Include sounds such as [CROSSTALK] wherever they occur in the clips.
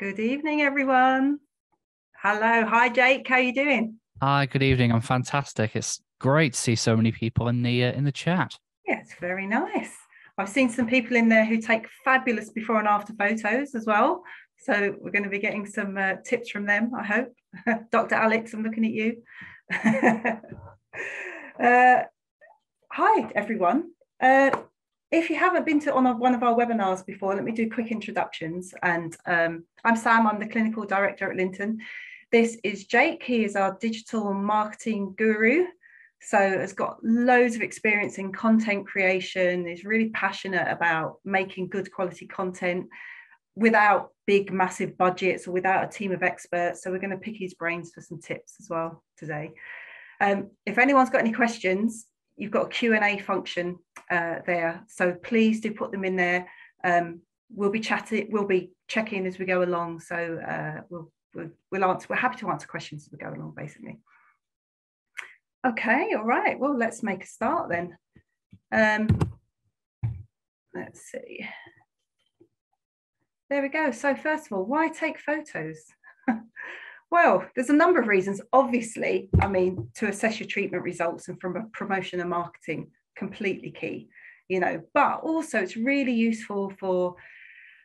Good evening, everyone. Hello. Hi, Jake. How are you doing? Hi, good evening. I'm fantastic. It's great to see so many people in the uh, in the chat. Yeah, it's very nice. I've seen some people in there who take fabulous before and after photos as well. So we're going to be getting some uh, tips from them, I hope. [LAUGHS] Dr. Alex, I'm looking at you. [LAUGHS] uh, hi, everyone. If you haven't been to on a, one of our webinars before, let me do quick introductions. And um, I'm Sam, I'm the clinical director at Lynton. This is Jake, he is our digital marketing guru. So has got loads of experience in content creation, is really passionate about making good quality content without big, massive budgets or without a team of experts. So we're going to pick his brains for some tips as well today. Um, if anyone's got any questions, you've got a Q&A function uh, there. So please do put them in there. Um, we'll be chatting, we'll be checking as we go along. So uh, we'll, we'll, we'll answer, we're happy to answer questions as we go along, basically. Okay, all right. Well, let's make a start then. Um, let's see. There we go. So first of all, why take photos? [LAUGHS] well, there's a number of reasons. Obviously, I mean, to assess your treatment results and from a promotion and marketing, completely key, you know, but also it's really useful for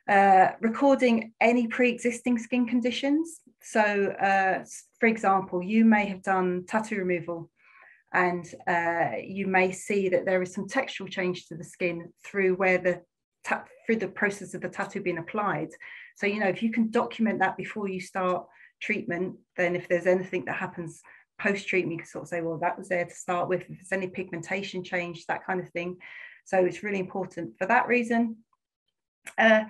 uh, recording any pre-existing skin conditions. So, uh, for example, you may have done tattoo removal and uh, you may see that there is some textural change to the skin through where the through the process of the tattoo being applied. So, you know, if you can document that before you start treatment, then if there's anything that happens post treatment, you can sort of say, well, that was there to start with. If there's any pigmentation change, that kind of thing. So it's really important for that reason. Uh,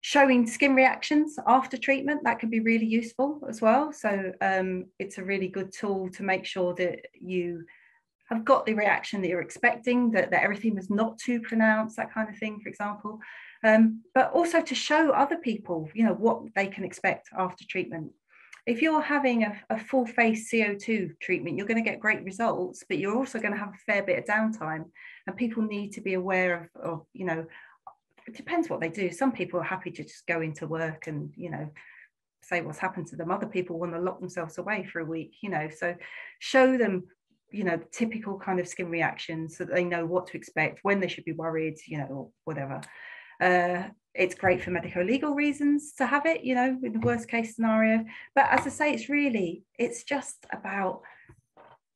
showing skin reactions after treatment that can be really useful as well so um, it's a really good tool to make sure that you have got the reaction that you're expecting that, that everything was not too pronounced that kind of thing for example um, but also to show other people you know what they can expect after treatment if you're having a, a full face CO2 treatment, you're going to get great results, but you're also going to have a fair bit of downtime. And people need to be aware of, of you know, it depends what they do. Some people are happy to just go into work and, you know, say what's happened to them. Other people want to lock themselves away for a week, you know, so show them, you know, typical kind of skin reactions so that they know what to expect, when they should be worried, you know, or whatever. Uh, it's great for medico legal reasons to have it, you know, in the worst case scenario. But as I say, it's really, it's just about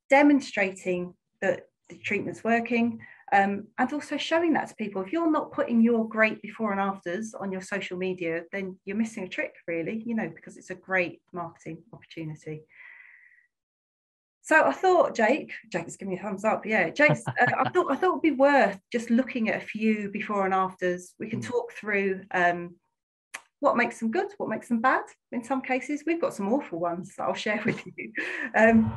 demonstrating that the treatment's working, um, and also showing that to people. If you're not putting your great before and afters on your social media, then you're missing a trick, really, you know, because it's a great marketing opportunity. So I thought, Jake, Jake's giving me a thumbs up. Yeah, Jake's. Uh, I [LAUGHS] thought I thought it'd be worth just looking at a few before and afters. We can mm. talk through um, what makes them good, what makes them bad. In some cases, we've got some awful ones that I'll share with you. [LAUGHS] Um,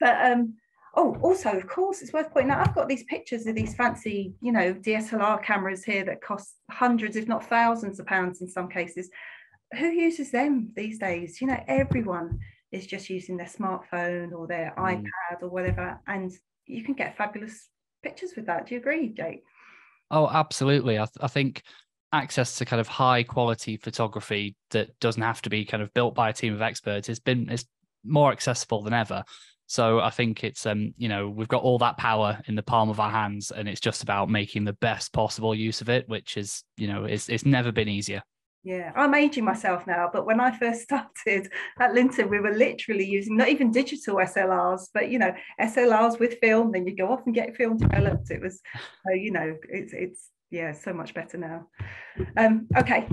but um, Oh, also, of course, it's worth pointing out, I've got these pictures of these fancy, you know, DSLR cameras here that cost hundreds, if not thousands of pounds in some cases. Who uses them these days? You know, everyone is just using their smartphone or their mm. iPad or whatever. And you can get fabulous pictures with that. Do you agree, Jake? Oh, absolutely. I, th- I think access to kind of high quality photography that doesn't have to be kind of built by a team of experts has been is more accessible than ever. So I think it's um, you know, we've got all that power in the palm of our hands, and it's just about making the best possible use of it, which is, you know, it's it's never been easier. Yeah, I'm aging myself now, but when I first [LAUGHS] started at Lynton, we were literally using not even digital SLRs, but you know, SLRs with film. Then you go off and get film developed. It was, uh, you know, it's it's yeah, so much better now. Um, okay,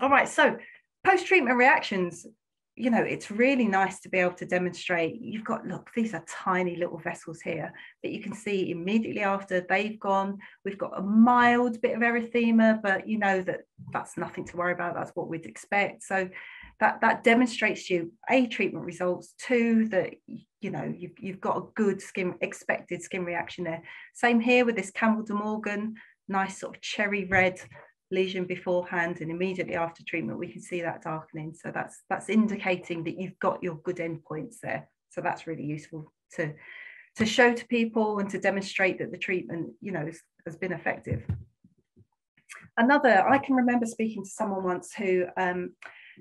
all right. So post treatment reactions you know, it's really nice to be able to demonstrate. You've got, look, these are tiny little vessels here that you can see immediately after they've gone. We've got a mild bit of erythema, but you know that that's nothing to worry about. That's what we'd expect. So that, that demonstrates you, A, treatment results, two, that, you know, you've, you've got a good skin, expected skin reaction there. Same here with this Campbell de Morgan, nice sort of cherry red lesion beforehand and immediately after treatment we can see that darkening so that's that's indicating that you've got your good endpoints there so that's really useful to to show to people and to demonstrate that the treatment you know has, has been effective another, I can remember speaking to someone once who um,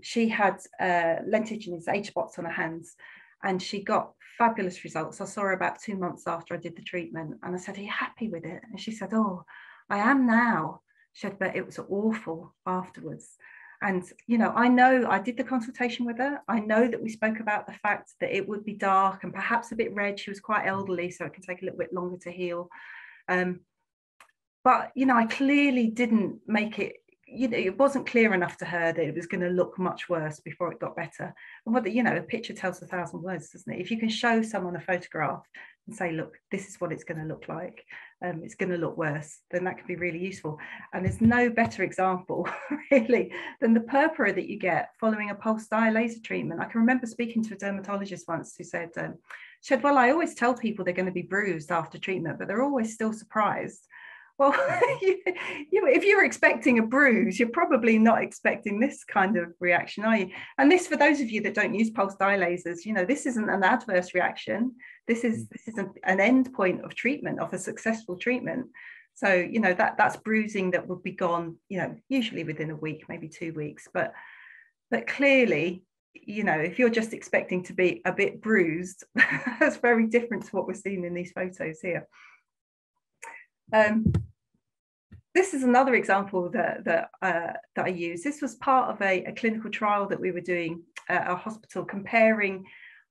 she had uh, lentiginous age spots on her hands and she got fabulous results. I saw her about two months after I did the treatment and I said, Are you happy with it? And she said, Oh, I am now. She said, But it was awful afterwards. And, you know, I know I did the consultation with her. I know that we spoke about the fact that it would be dark and perhaps a bit red. She was quite elderly, so it can take a little bit longer to heal. Um, but, you know, I clearly didn't make it you know, it wasn't clear enough to her that it was going to look much worse before it got better. And what you know, a picture tells a thousand words, doesn't it? If you can show someone a photograph and say, look, this is what it's going to look like, um, it's going to look worse, then that can be really useful. And there's no better example, [LAUGHS] really, than the purpura that you get following a pulse dye laser treatment. I can remember speaking to a dermatologist once who said, um, she said, well, I always tell people they're going to be bruised after treatment, but they're always still surprised well, [LAUGHS] you, you, if you're expecting a bruise, you're probably not expecting this kind of reaction, are you? And this, for those of you that don't use pulse dye lasers, you know, this isn't an adverse reaction. This is mm. this is an, an end point of treatment of a successful treatment. So you know that that's bruising that would be gone, you know, usually within a week, maybe two weeks. But but clearly, you know, if you're just expecting to be a bit bruised, [LAUGHS] that's very different to what we're seeing in these photos here. Um, this is another example that, that, uh, that I use. This was part of a, a, clinical trial that we were doing at a hospital comparing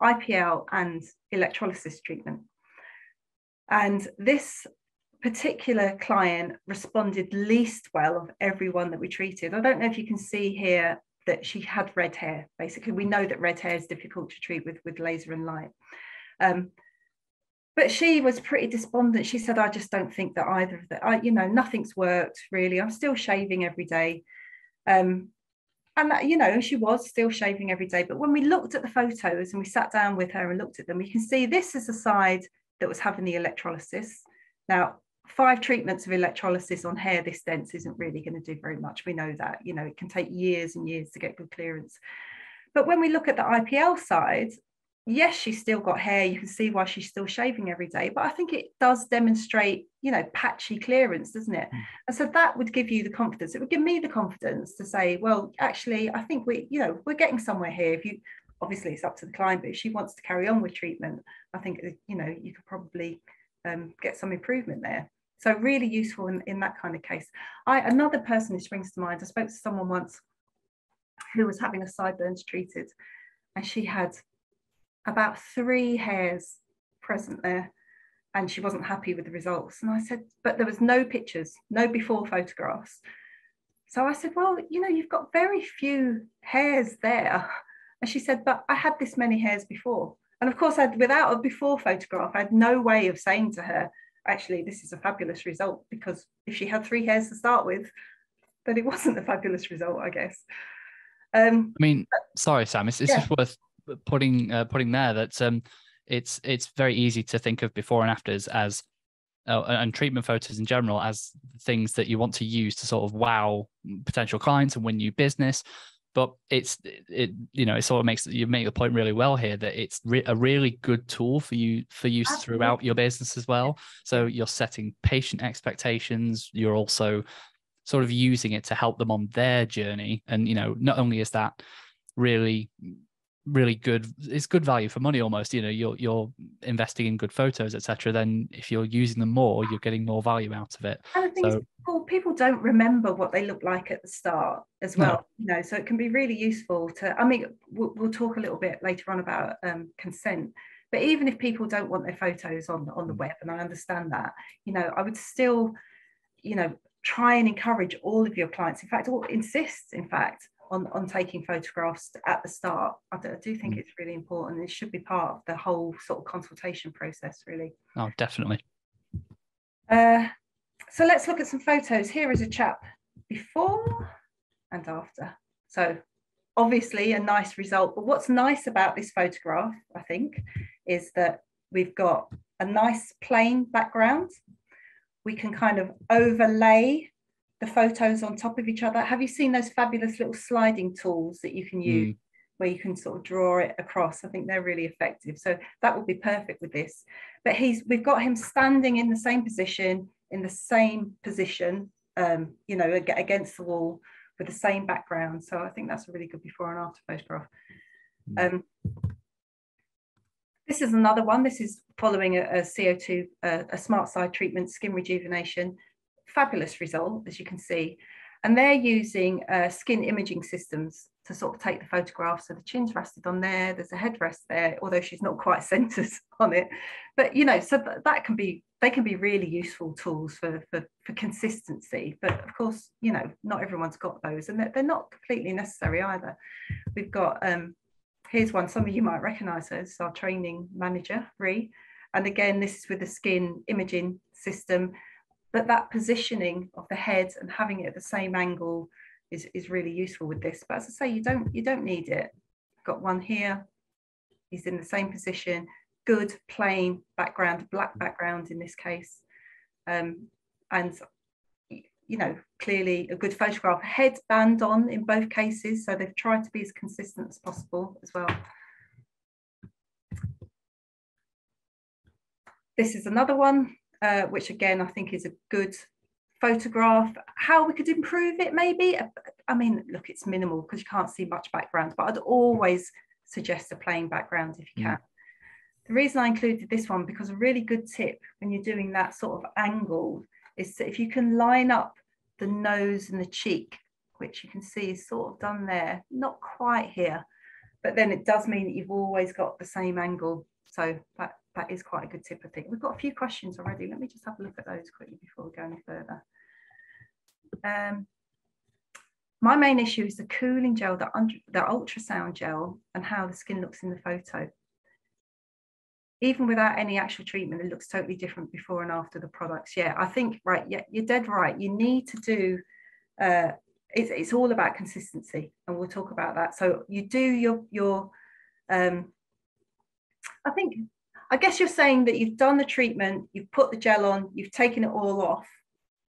IPL and electrolysis treatment. And this particular client responded least well of everyone that we treated. I don't know if you can see here that she had red hair. Basically, we know that red hair is difficult to treat with, with laser and light. Um, but she was pretty despondent. She said, I just don't think that either of that, I, you know, nothing's worked really. I'm still shaving every day. Um, and that, you know, she was still shaving every day. But when we looked at the photos and we sat down with her and looked at them, we can see this is the side that was having the electrolysis. Now, five treatments of electrolysis on hair this dense isn't really going to do very much. We know that, you know, it can take years and years to get good clearance. But when we look at the IPL side, yes, she's still got hair. You can see why she's still shaving every day. But I think it does demonstrate, you know, patchy clearance, doesn't it? Mm. And so that would give you the confidence. It would give me the confidence to say, well, actually, I think we, you know, we're getting somewhere here. If you obviously it's up to the client, but if she wants to carry on with treatment, I think uh, you know, you could probably um, get some improvement there. So really useful in, in that kind of case. I another person who springs to mind, I spoke to someone once who was having a sideburns treated and she had about three hairs present there and she wasn't happy with the results. And I said, but there was no pictures, no before photographs. So I said, well, you know, you've got very few hairs there. And she said, but I had this many hairs before. And of course, I'd, without a before photograph, I had no way of saying to her, actually, this is a fabulous result. Because if she had three hairs to start with, then it wasn't a fabulous result, I guess. Um, I mean, sorry, Sam, it's, it's yeah. just worth putting uh, putting there that um, it's it's very easy to think of before and afters as uh, and treatment photos in general as things that you want to use to sort of wow potential clients and win new business. But it's it you know it sort of makes you make the point really well here that it's re- a really good tool for you for use Absolutely. throughout your business as well. So you're setting patient expectations. You're also sort of using it to help them on their journey. And you know not only is that really really good it's good value for money almost you know you're you're investing in good photos etc then if you're using them more you're getting more value out of it and the thing so, is, people, people don't remember what they look like at the start as well no. you know so it can be really useful to i mean we'll, we'll talk a little bit later on about um, consent but even if people don't want their photos on on the mm. web and i understand that you know i would still you know try and encourage all of your clients in fact or insist in fact on, on taking photographs at the start. I do, I do think mm. it's really important. It should be part of the whole sort of consultation process, really. Oh, definitely. Uh, so let's look at some photos. Here is a chap before and after. So obviously a nice result. But what's nice about this photograph, I think, is that we've got a nice plain background. We can kind of overlay the photos on top of each other. Have you seen those fabulous little sliding tools that you can use mm. where you can sort of draw it across? I think they're really effective. So that would be perfect with this. But he's we've got him standing in the same position, in the same position um, you know, against the wall with the same background. So I think that's a really good before and after photograph. Mm. Um, this is another one. This is following a, a CO2, uh, a SmartXide treatment, skin rejuvenation. Fabulous result, as you can see. And they're using uh, skin imaging systems to sort of take the photograph. So the chin's rested on there, there's a headrest there, although she's not quite [LAUGHS] centered on it. But, you know, so that, that can be, they can be really useful tools for, for, for consistency. But of course, you know, not everyone's got those and they're, they're not completely necessary either. We've got, um, here's one, some of you might recognize her, our training manager, Ree. And again, this is with the skin imaging system, but that positioning of the head and having it at the same angle is, is really useful with this. But as I say, you don't you don't need it. Got one here. He's in the same position. Good plain background, black background in this case, um, and you know clearly a good photograph. headband on in both cases, so they've tried to be as consistent as possible as well. This is another one, uh, which again I think is a good photograph, how we could improve it maybe. I mean, look, it's minimal because you can't see much background, but I'd always suggest a plain background if you can. Mm. The reason I included this one because a really good tip when you're doing that sort of angle is that if you can line up the nose and the cheek, which you can see is sort of done there, not quite here, but then it does mean that you've always got the same angle. So that, that is quite a good tip, I think. We've got a few questions already. Let me just have a look at those quickly before we go any further. Um, my main issue is the cooling gel, the, the ultrasound gel, and how the skin looks in the photo. Even without any actual treatment, it looks totally different before and after the products. Yeah, I think, right, yeah, you're dead right. You need to do, uh, it's, it's all about consistency, and we'll talk about that. So you do your, your um, I think, I guess you're saying that you've done the treatment, you've put the gel on, you've taken it all off,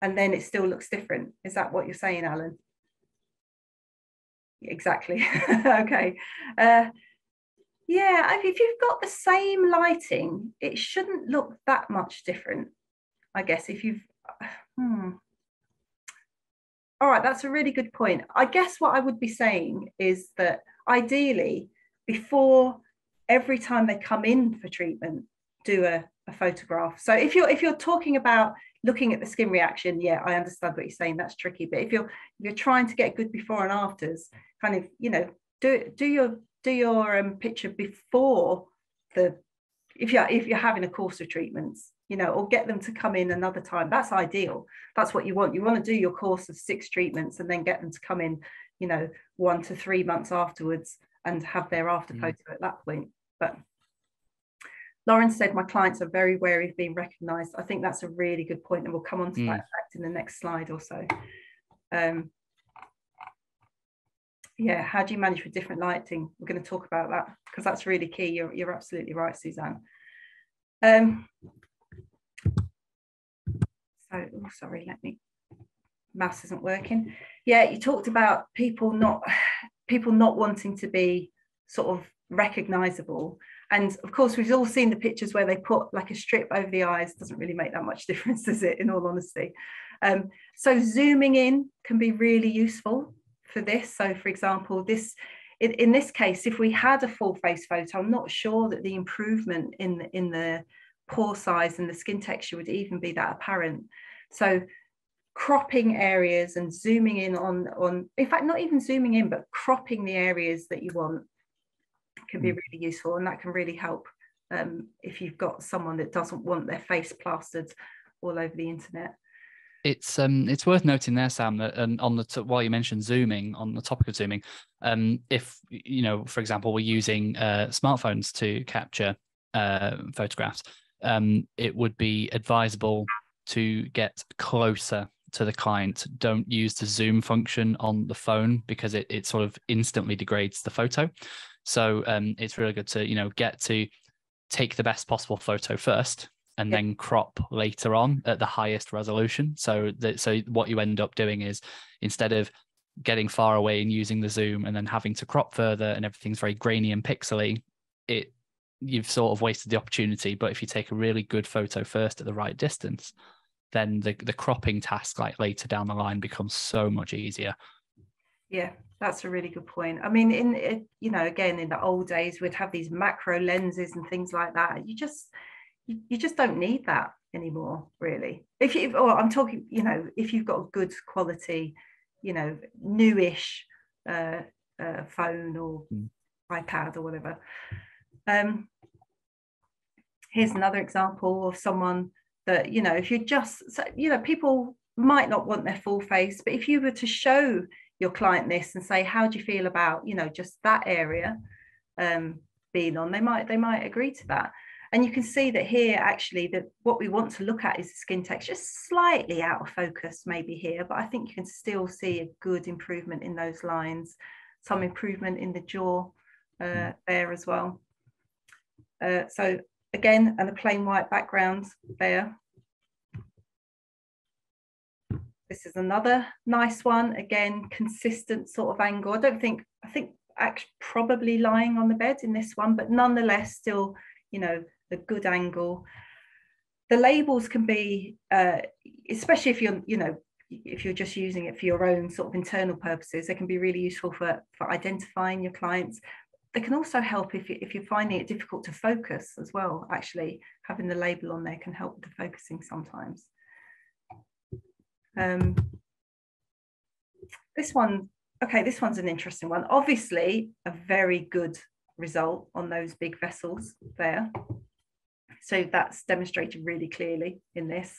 and then it still looks different. Is that what you're saying, Alan? Exactly. [LAUGHS] okay. Uh, yeah, if you've got the same lighting, it shouldn't look that much different. I guess if you've, [SIGHS] hmm. All right, that's a really good point. I guess what I would be saying is that ideally, before every time they come in for treatment, do a, a photograph. So if you're if you're talking about looking at the skin reaction, yeah, I understand what you're saying. That's tricky. But if you're if you're trying to get good before and afters, kind of, you know, do do your do your um, picture before the if you're if you're having a course of treatments, you know, or get them to come in another time. That's ideal. That's what you want. You want to do your course of six treatments and then get them to come in, you know, one to three months afterwards and have their after mm. photo at that point. But Lauren said, my clients are very wary of being recognised. I think that's a really good point, and we'll come on to mm. that in the next slide or so. Um, yeah, how do you manage with different lighting? We're going to talk about that because that's really key. You're, you're absolutely right, Suzanne. Um, so, oh, sorry, let me, mouse isn't working. Yeah, you talked about people not, [SIGHS] people not wanting to be sort of recognizable and of course, we've all seen the pictures where they put like a strip over the eyes. Doesn't really make that much [LAUGHS] difference, does it? In all honesty. Um, so zooming in can be really useful for this. So, for example, this in, in this case, if we had a full face photo, I'm not sure that the improvement in the, in the pore size and the skin texture would even be that apparent. So cropping areas and zooming in on on in fact not even zooming in but cropping the areas that you want can be mm. really useful and that can really help um, if you've got someone that doesn't want their face plastered all over the internet. It's um it's worth noting there, Sam, that and on the t- while you mentioned zooming on the topic of zooming, um if you know, for example, we're using uh, smartphones to capture uh, photographs, um, it would be advisable to get closer to the client. Don't use the zoom function on the phone because it, it sort of instantly degrades the photo. So um, it's really good to you know get to take the best possible photo first and yeah. then crop later on at the highest resolution. So that so what you end up doing is instead of getting far away and using the zoom and then having to crop further and everything's very grainy and pixely, it you've sort of wasted the opportunity. But if you take a really good photo first at the right distance, then the the cropping task like later down the line becomes so much easier. Yeah, that's a really good point. I mean, in it, you know, again, in the old days, we'd have these macro lenses and things like that. You just you, you just don't need that anymore, really. If you, or I'm talking, you know, if you've got a good quality, you know, newish uh, uh, phone or mm. iPad or whatever. Um, here's another example of someone that you know if you just you know people might not want their full face but if you were to show your client this and say how do you feel about you know just that area um, being on? They might they might agree to that. And you can see that here actually that what we want to look at is the skin texture slightly out of focus maybe here but i think you can still see a good improvement in those lines some improvement in the jaw uh, mm. there as well. Uh, so again and a plain white background there this is another nice one. Again consistent sort of angle. I don't think i think actually probably lying on the bed in this one but nonetheless still you know a good angle. The labels can be uh, especially if you're you know if you're just using it for your own sort of internal purposes they can be really useful for for identifying your clients. They can also help if, you, if you're finding it difficult to focus as well. Actually having the label on there can help with the focusing sometimes um, this one okay this one's an interesting one. Obviously a very good result on those big vessels there. So that's demonstrated really clearly in this.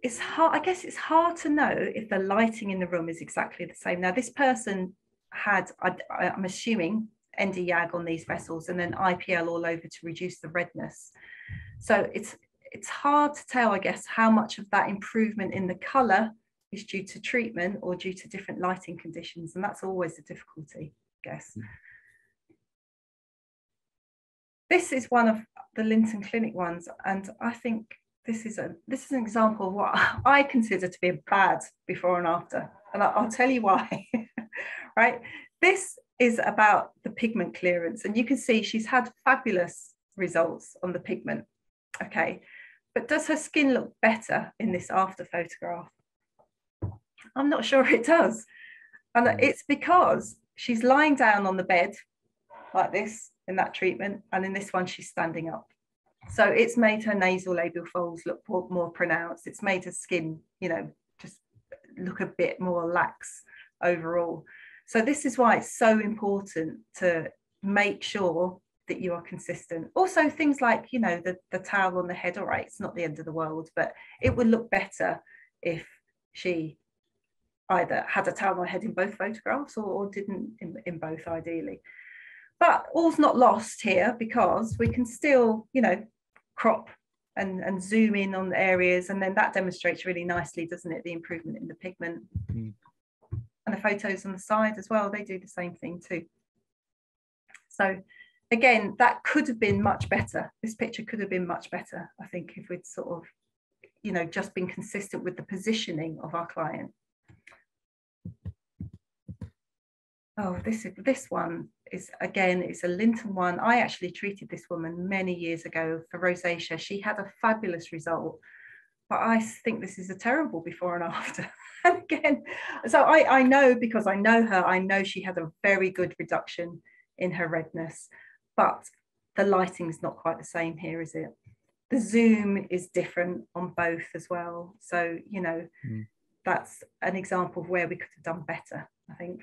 It's hard i guess it's hard to know if the lighting in the room is exactly the same. Now this person had I, am assuming Nd:YAG on these vessels and then IPL all over to reduce the redness. So it's it's hard to tell, I guess, how much of that improvement in the colour is due to treatment or due to different lighting conditions. And that's always a difficulty, I guess. Mm. This is one of the Lynton Clinic ones. And I think this is a this is an example of what [LAUGHS] I consider to be a bad before and after. And I'll tell you why. [LAUGHS] right? This is about the pigment clearance. And you can see she's had fabulous results on the pigment. Okay. But does her skin look better in this after photograph? I'm not sure it does. And hmm. it's because she's lying down on the bed like this in that treatment. And in this one, she's standing up. So it's made her nasal labial folds look more, more pronounced. It's made her skin, you know, just look a bit more lax overall. So this is why it's so important to make sure that you are consistent. Also, things like, you know, the, the towel on the head, all right, it's not the end of the world, but it would look better if she either had a towel on her head in both photographs or, or didn't in, in both, ideally. But all's not lost here because we can still, you know, crop and, and zoom in on the areas. And then that demonstrates really nicely, doesn't it, the improvement in the pigment. Mm and the photos on the side as well, they do the same thing too. So again, that could have been much better. This picture could have been much better, I think, if we'd sort of, you know, just been consistent with the positioning of our client. Oh, this is this one is again, it's a Lynton one. I actually treated this woman many years ago for rosacea. She had a fabulous result, but I think this is a terrible before and after. [LAUGHS] and again, so I, I know because I know her, I know she had a very good reduction in her redness, but the lighting is not quite the same here, is it? The zoom is different on both as well. So, you know, mm. that's an example of where we could have done better, I think.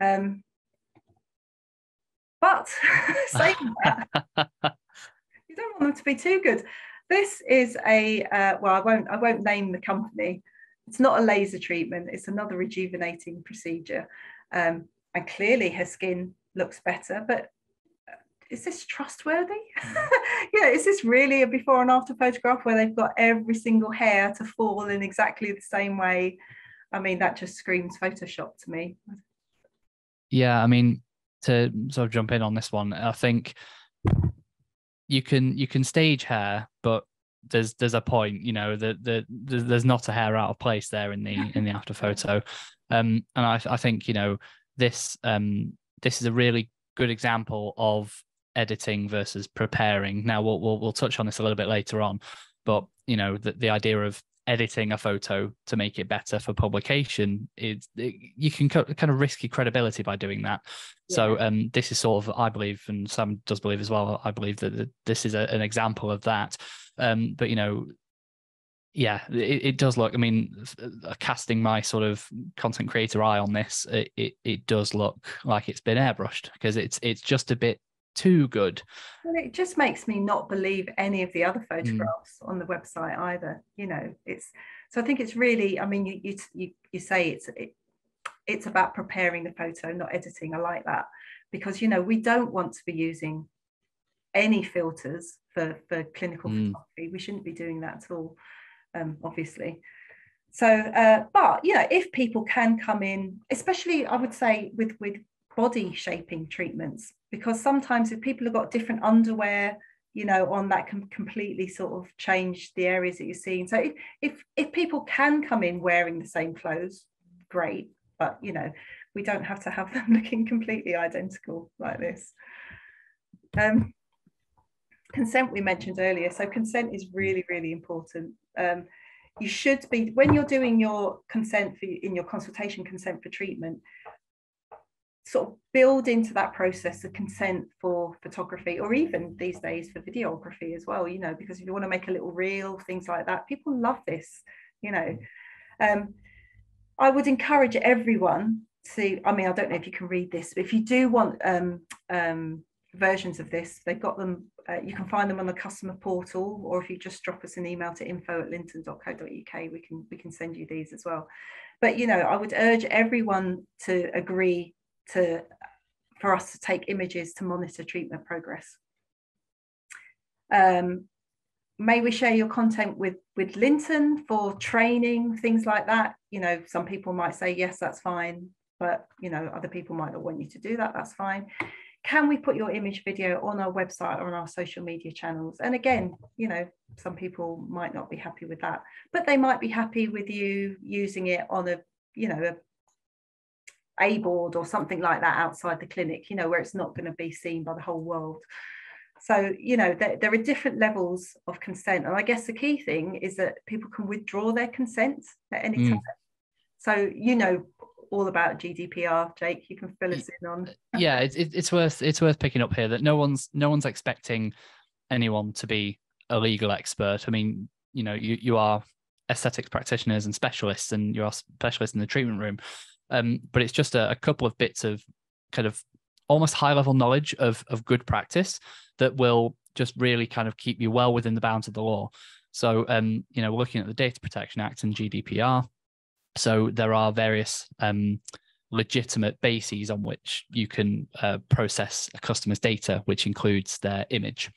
Um, but [LAUGHS] saying [LAUGHS] that, you don't want them to be too good. This is a uh, well, I won't I won't name the company. It's not a laser treatment. It's another rejuvenating procedure, um, and clearly her skin looks better. But uh, is this trustworthy? [LAUGHS] yeah, is this really a before and after photograph where they've got every single hair to fall in exactly the same way? I mean, that just screams Photoshop to me. Yeah, I mean, to sort of jump in on this one, I think you can you can stage hair, but there's there's a point, you know, that the, the, there's not a hair out of place there in the in the after photo, [LAUGHS] um, and I I think you know this um this is a really good example of editing versus preparing. Now we'll we'll, we'll touch on this a little bit later on, but you know the, the idea of editing a photo to make it better for publication is it, you can co- kind of risk your credibility by doing that yeah. so um, this is sort of i believe and sam does believe as well i believe that, that this is a, an example of that um, but you know yeah it, it, does look i mean uh, casting my sort of content creator eye on this it, it, it does look like it's been airbrushed because it's it's just a bit too good. Well, it just makes me not believe any of the other hmm. photographs mm. on the website either. You know, it's so I think it's really. I mean, you you you, say it's it, it's about preparing the photo, not editing. I like that because you know we don't want to be using any filters for for clinical mm. photography. We shouldn't be doing that at all, um, obviously. So, uh, but you know, if people can come in, especially I would say with with body shaping treatments, because sometimes if people have got different underwear you know on that can completely sort of change the areas that you're seeing so if if, if people can come in wearing the same clothes great. But you know we don't have to have [LAUGHS] them looking completely identical like this. Um, consent we mentioned earlier. So consent is really really important. Um, you should be when you're doing your consent for in your consultation consent for treatment sort of build into that process a consent for photography or even these days for videography as well you know because if you want to make a little reel things like that people love this you know. Um, i would encourage everyone to i mean i don't know if you can read this but if you do want um, um, versions of this they've got them uh, you can find them on the customer portal or if you just drop us an email to info at lynton.co.uk we can we can send you these as well but you know i would urge everyone to agree to for us to take images to monitor treatment progress. Um, may we share your content with with Lynton for training, things like that? You know, some people might say yes, that's fine, but you know, other people might not want you to do that. That's fine. Can we put your image video on our website or on our social media channels? And again, you know, some people might not be happy with that, but they might be happy with you using it on a, you know, a a board or something like that outside the clinic, you know, where it's not going to be seen by the whole world. So, you know, there, there, are different levels of consent. And I guess the key thing is that people can withdraw their consent at any mm. time. So, you know, all about GDPR, Jake, you can fill us in on. yeah, it's, it's worth it's worth picking up here that no one's no one's expecting anyone to be a legal expert. I mean, you know, you, you are aesthetics practitioners and specialists and you're specialists in the treatment room um, but it's just a, a couple of bits of kind of almost high level knowledge of of good practice that will just really kind of keep you well within the bounds of the law. So, um, you know, looking at the Data Protection Act and GDPR. So there are various um, legitimate bases on which you can uh, process a customer's data, which includes their image,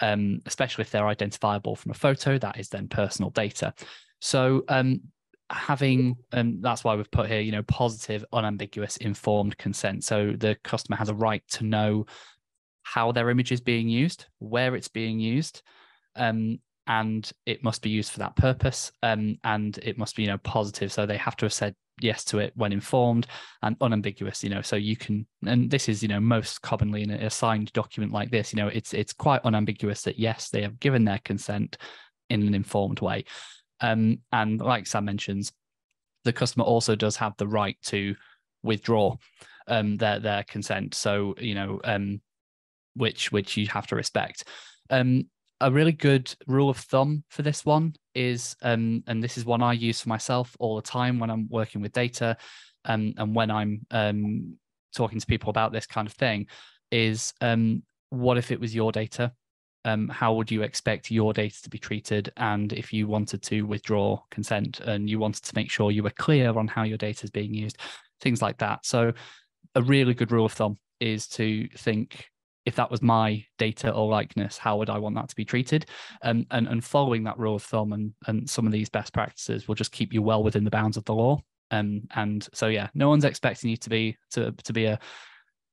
um, especially if they're identifiable from a photo. That is then personal data. So um, having and that's why we've put here you know positive unambiguous informed consent so the customer has a right to know how their image is being used where it's being used um, and it must be used for that purpose um, and it must be you know positive so they have to have said yes to it when informed and unambiguous you know so you can and this is you know most commonly in a signed document like this you know it's it's quite unambiguous that yes they have given their consent in an informed way um, and like Sam mentions, the customer also does have the right to withdraw um, their their consent. So you know, um, which which you have to respect. Um, a really good rule of thumb for this one is, um, and this is one I use for myself all the time when I'm working with data, um, and when I'm um, talking to people about this kind of thing, is um, what if it was your data? um, how would you expect your data to be treated? And if you wanted to withdraw consent and you wanted to make sure you were clear on how your data is being used, things like that. So, a really good rule of thumb is to think if that was my data or likeness, how would I want that to be treated? Um, and, and following that rule of thumb and, and some of these best practices will just keep you well within the bounds of the law. Um, and so, yeah, no one's expecting you to be to, to be a,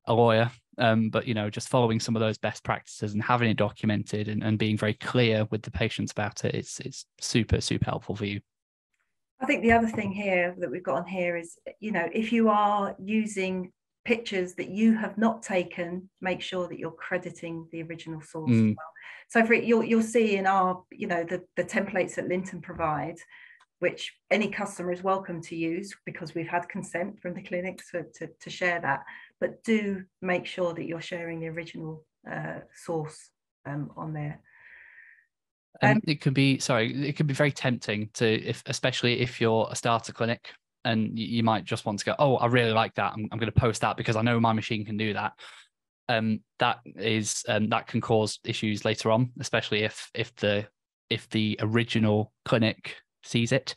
a lawyer um, but you know just following some of those best practices and having it documented and, and being very clear with the patients about it it's it's super super helpful for you i think the other thing here that we've got on here is you know if you are using pictures that you have not taken, make sure that you're crediting the original source mm. as well. So for you'll you'll see in our, you know, the, the templates that Lynton provide, which any customer is welcome to use because we've had consent from the clinics for, to, to share that. But do make sure that you're sharing the original uh, source um, on there. And um, it can be sorry, it can be very tempting to if especially if you're a starter clinic and you might just want to go, oh, I really like that. I'm, I'm going to post that because I know my machine can do that. Um, that is um, that can cause issues later on, especially if if the if the original clinic sees it,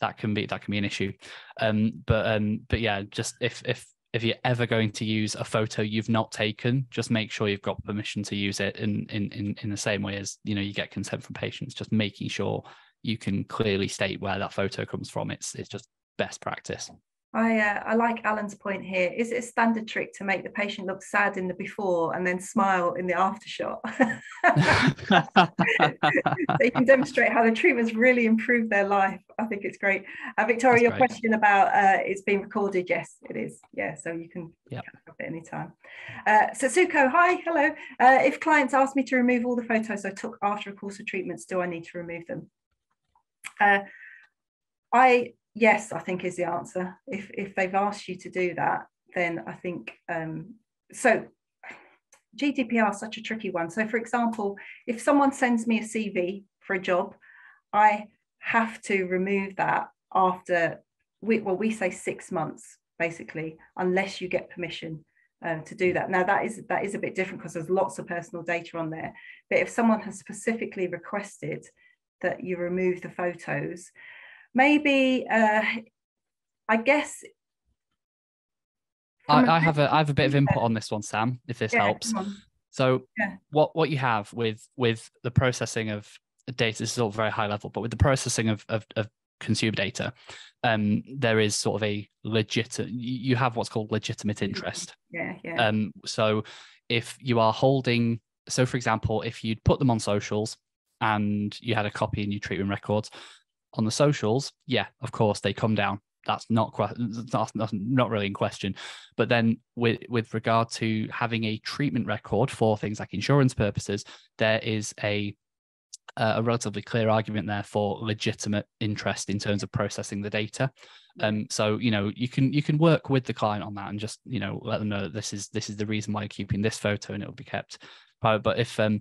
that can be that can be an issue. Um, but um, but yeah, just if if if you're ever going to use a photo you've not taken, just make sure you've got permission to use it in in in, in the same way as you know you get consent from patients. Just making sure you can clearly state where that photo comes from. It's it's just best practice. I uh, I like Alan's point here. Is it a standard trick to make the patient look sad in the before and then smile in the after shot? [LAUGHS] so you can demonstrate how the treatment's really improved their life. I think it's great. Uh, Victoria, That's your great. question about uh, it's being recorded. Yes, it is. Yeah, so you can yep. catch it anytime. Uh, Satsuko, hi, hello. Uh, if clients ask me to remove all the photos I took after a course of treatments, do I need to remove them? Uh, I yes, I think is the answer. If if they've asked you to do that, then I think um, so. GDPR is such a tricky one. So, for example, if someone sends me a CV for a job, I have to remove that after we, well, we say six months basically, unless you get permission uh, to do that. Now that is that is a bit different because there's lots of personal data on there. But if someone has specifically requested that you remove the photos, maybe uh, I guess. I, I have a I have a bit of input on this one, Sam, if this yeah, helps. So yeah. what what you have with with the processing of data this is all very high level, but with the processing of of, of consumer data, um, there is sort of a legit you have what's called legitimate interest. Yeah, yeah. Um, so if you are holding, so for example, if you'd put them on socials and you had a copy in your treatment records, on the socials, yeah, of course they come down. That's not that's not, not really in question. But then with with regard to having a treatment record for things like insurance purposes, there is a a relatively clear argument there for legitimate interest in terms of processing the data. Um, so you know you can you can work with the client on that and just you know let them know that this is this is the reason why you're keeping this photo and it will be kept private. But if um,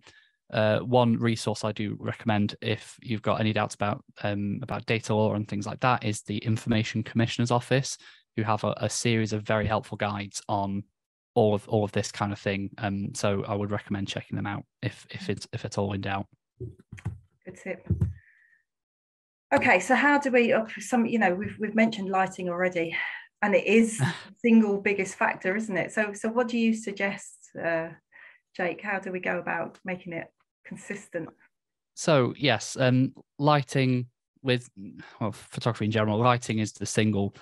uh, one resource I do recommend if you've got any doubts about um, about data law and things like that is the Information Commissioner's Office, who have a, a series of very helpful guides on all of all of this kind of thing. Um, so I would recommend checking them out if if it's if it's all in doubt. Good tip. Okay, so how do we? Oh, some you know we've we've mentioned lighting already, and it is [LAUGHS] the single biggest factor, isn't it? So so what do you suggest, uh, Jake? How do we go about making it consistent. So yes, um, lighting with well, photography in general, lighting is the single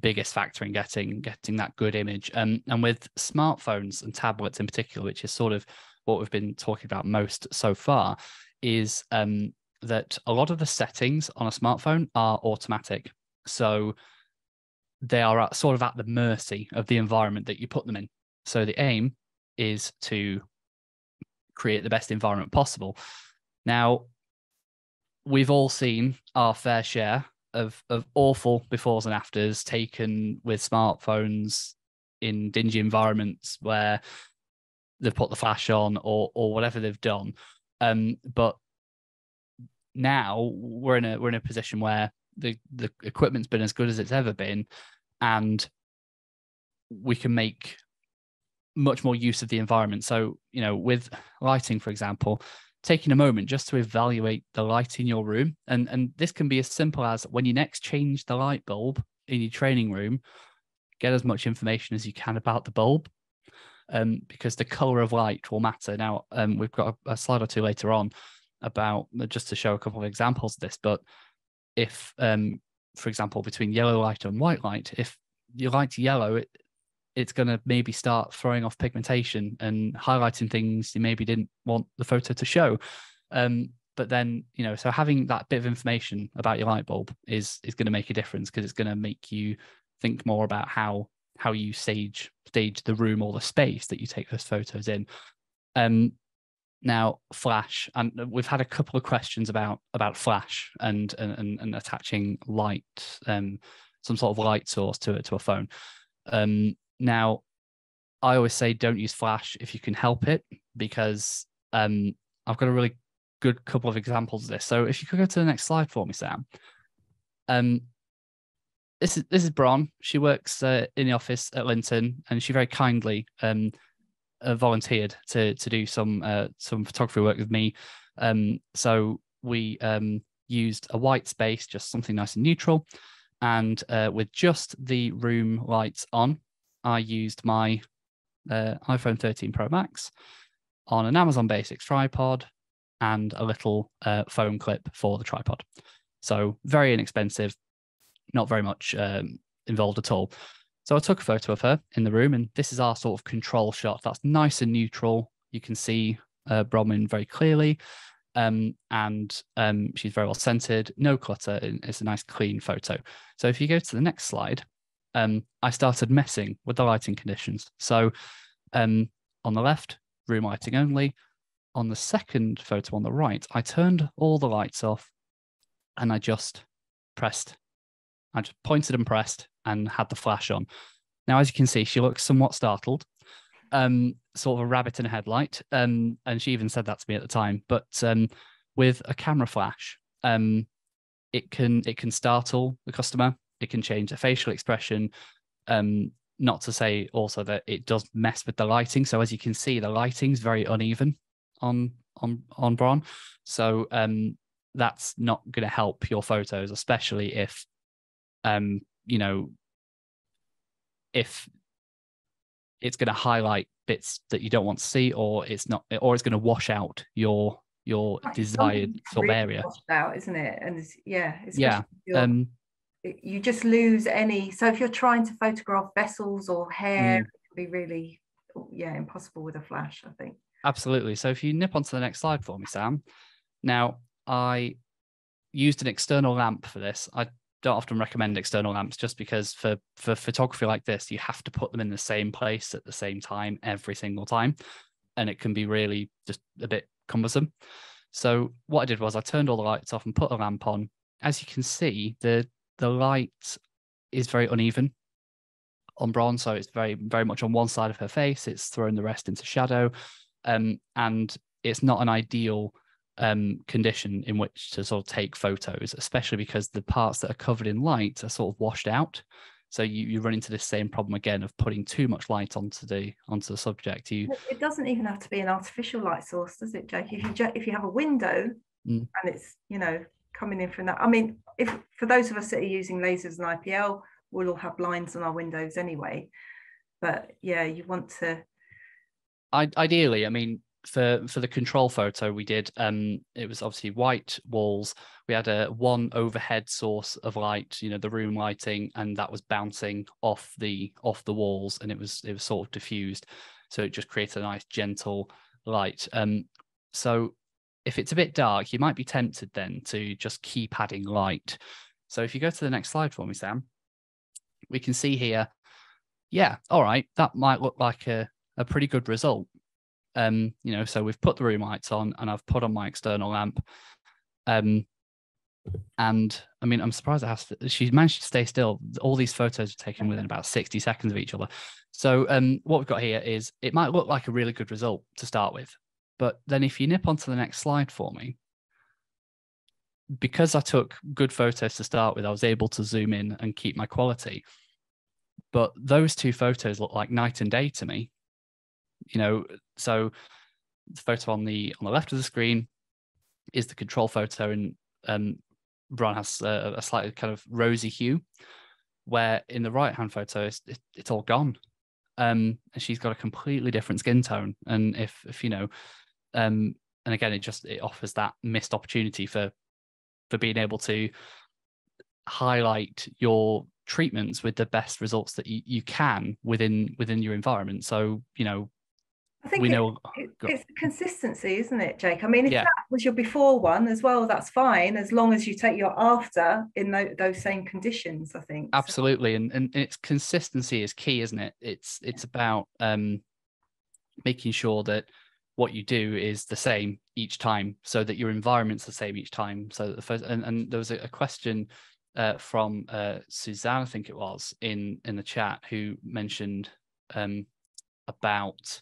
biggest factor in getting getting that good image. Um, and with smartphones and tablets in particular, which is sort of what we've been talking about most so far, is um, that a lot of the settings on a smartphone are automatic. So they are at, sort of at the mercy of the environment that you put them in. So the aim is to create the best environment possible. Now, we've all seen our fair share of of awful befores and afters taken with smartphones in dingy environments where they've put the flash on or or whatever they've done. Um, but now we're in a we're in a position where the the equipment's been as good as it's ever been, and we can make much more use of the environment. So, you know, with lighting, for example, taking a moment just to evaluate the light in your room. And, and this can be as simple as when you next change the light bulb in your training room, get as much information as you can about the bulb. Um, because the color of light will matter. Now, um, we've got a, a slide or two later on about just to show a couple of examples of this. But if, um, for example, between yellow light and white light, if your light's yellow, it, it's going to maybe start throwing off pigmentation and highlighting things you maybe didn't want the photo to show. Um, but then, you know, so having that bit of information about your light bulb is is going to make a difference because it's going to make you think more about how how you stage stage the room or the space that you take those photos in. Um, now flash, and we've had a couple of questions about about flash and and and attaching light, um, some sort of light source to it to a phone. Um, now, I always say don't use flash if you can help it because um, I've got a really good couple of examples of this. So if you could go to the next slide for me, Sam. Um, this is this is Bron. She works uh, in the office at Lynton, and she very kindly um, uh, volunteered to to do some uh, some photography work with me. Um, so we um, used a white space, just something nice and neutral, and uh, with just the room lights on, I used my uh, iPhone 13 Pro Max on an Amazon Basics tripod and a little uh, foam clip for the tripod. So very inexpensive, not very much um, involved at all. So I took a photo of her in the room, and this is our sort of control shot. That's nice and neutral. You can see uh, very clearly, um, and um, she's very well centered, no clutter. It's a nice, clean photo. So if you go to the next slide, um, I started messing with the lighting conditions. So um, on the left, room lighting only. On the second photo on the right, I turned all the lights off and I just pressed. I just pointed and pressed and had the flash on. Now, as you can see, she looks somewhat startled, um, sort of a rabbit in a headlight. Um, and she even said that to me at the time. But um, with a camera flash, um, it can it can startle the customer. It can change the facial expression. Um, not to say also that it does mess with the lighting. So as you can see, the lighting's very uneven on on on Bron. So um, that's not going to help your photos, especially if um, you know if it's going to highlight bits that you don't want to see, or it's not, or it's going to wash out your your desired sort of area. Out, isn't it? And yeah, yeah. Um, you just lose any. So if you're trying to photograph vessels or hair, mm. it can be really, yeah, impossible with a flash. I think. Absolutely. So if you nip onto the next slide for me, Sam. Now I used an external lamp for this. I don't often recommend external lamps just because for for photography like this, you have to put them in the same place at the same time every single time, and it can be really just a bit cumbersome. So what I did was I turned all the lights off and put a lamp on. As you can see, the the light is very uneven on Bron, so it's very very much on one side of her face. It's throwing the rest into shadow, um, and it's not an ideal um, condition in which to sort of take photos, especially because the parts that are covered in light are sort of washed out. So you, you run into this same problem again of putting too much light onto the onto the subject. You it doesn't even have to be an artificial light source, does it, Jake? If you if you have a window mm. and it's you know coming in from that. I mean, if for those of us that are using lasers and IPL, we'll all have blinds on our windows anyway. But yeah, you want to. I, ideally, I mean, for for the control photo we did um it was obviously white walls we had a one overhead source of light you know the room lighting and that was bouncing off the off the walls and it was it was sort of diffused so it just created a nice gentle light um so if it's a bit dark, you might be tempted then to just keep adding light. So if you go to the next slide for me, Sam, we can see here, yeah, all right, that might look like a, a pretty good result. Um, you know, so we've put the room lights on and I've put on my external lamp. Um, and I mean, I'm surprised it has to, she managed to stay still. All these photos are taken within about 60 seconds of each other. So um, what we've got here is it might look like a really good result to start with. But then if you nip onto the next slide for me, because I took good photos to start with, I was able to zoom in and keep my quality. But those two photos look like night and day to me. You know, so the photo on the on the left of the screen is the control photo, and um, Bron has a, a, slightly kind of rosy hue, where in the right hand photo it's, it, it's all gone. Um, and she's got a completely different skin tone. And if if you know um, and again, it just it offers that missed opportunity for for being able to highlight your treatments with the best results that you, you can within within your environment. So you know, I think we it- know it- it's consistency, isn't it, Jake? I mean, if Yeah. that was your before one as well, that's fine, as long as you take your after in tho- those same conditions. I think. So- absolutely and, and it's consistency is key isn't it it's it's about um making sure that what you do is the same each time so that your environment's the same each time. So the first and, and there was a, a question uh, from uh, Suzanne I think it was in in the chat who mentioned um about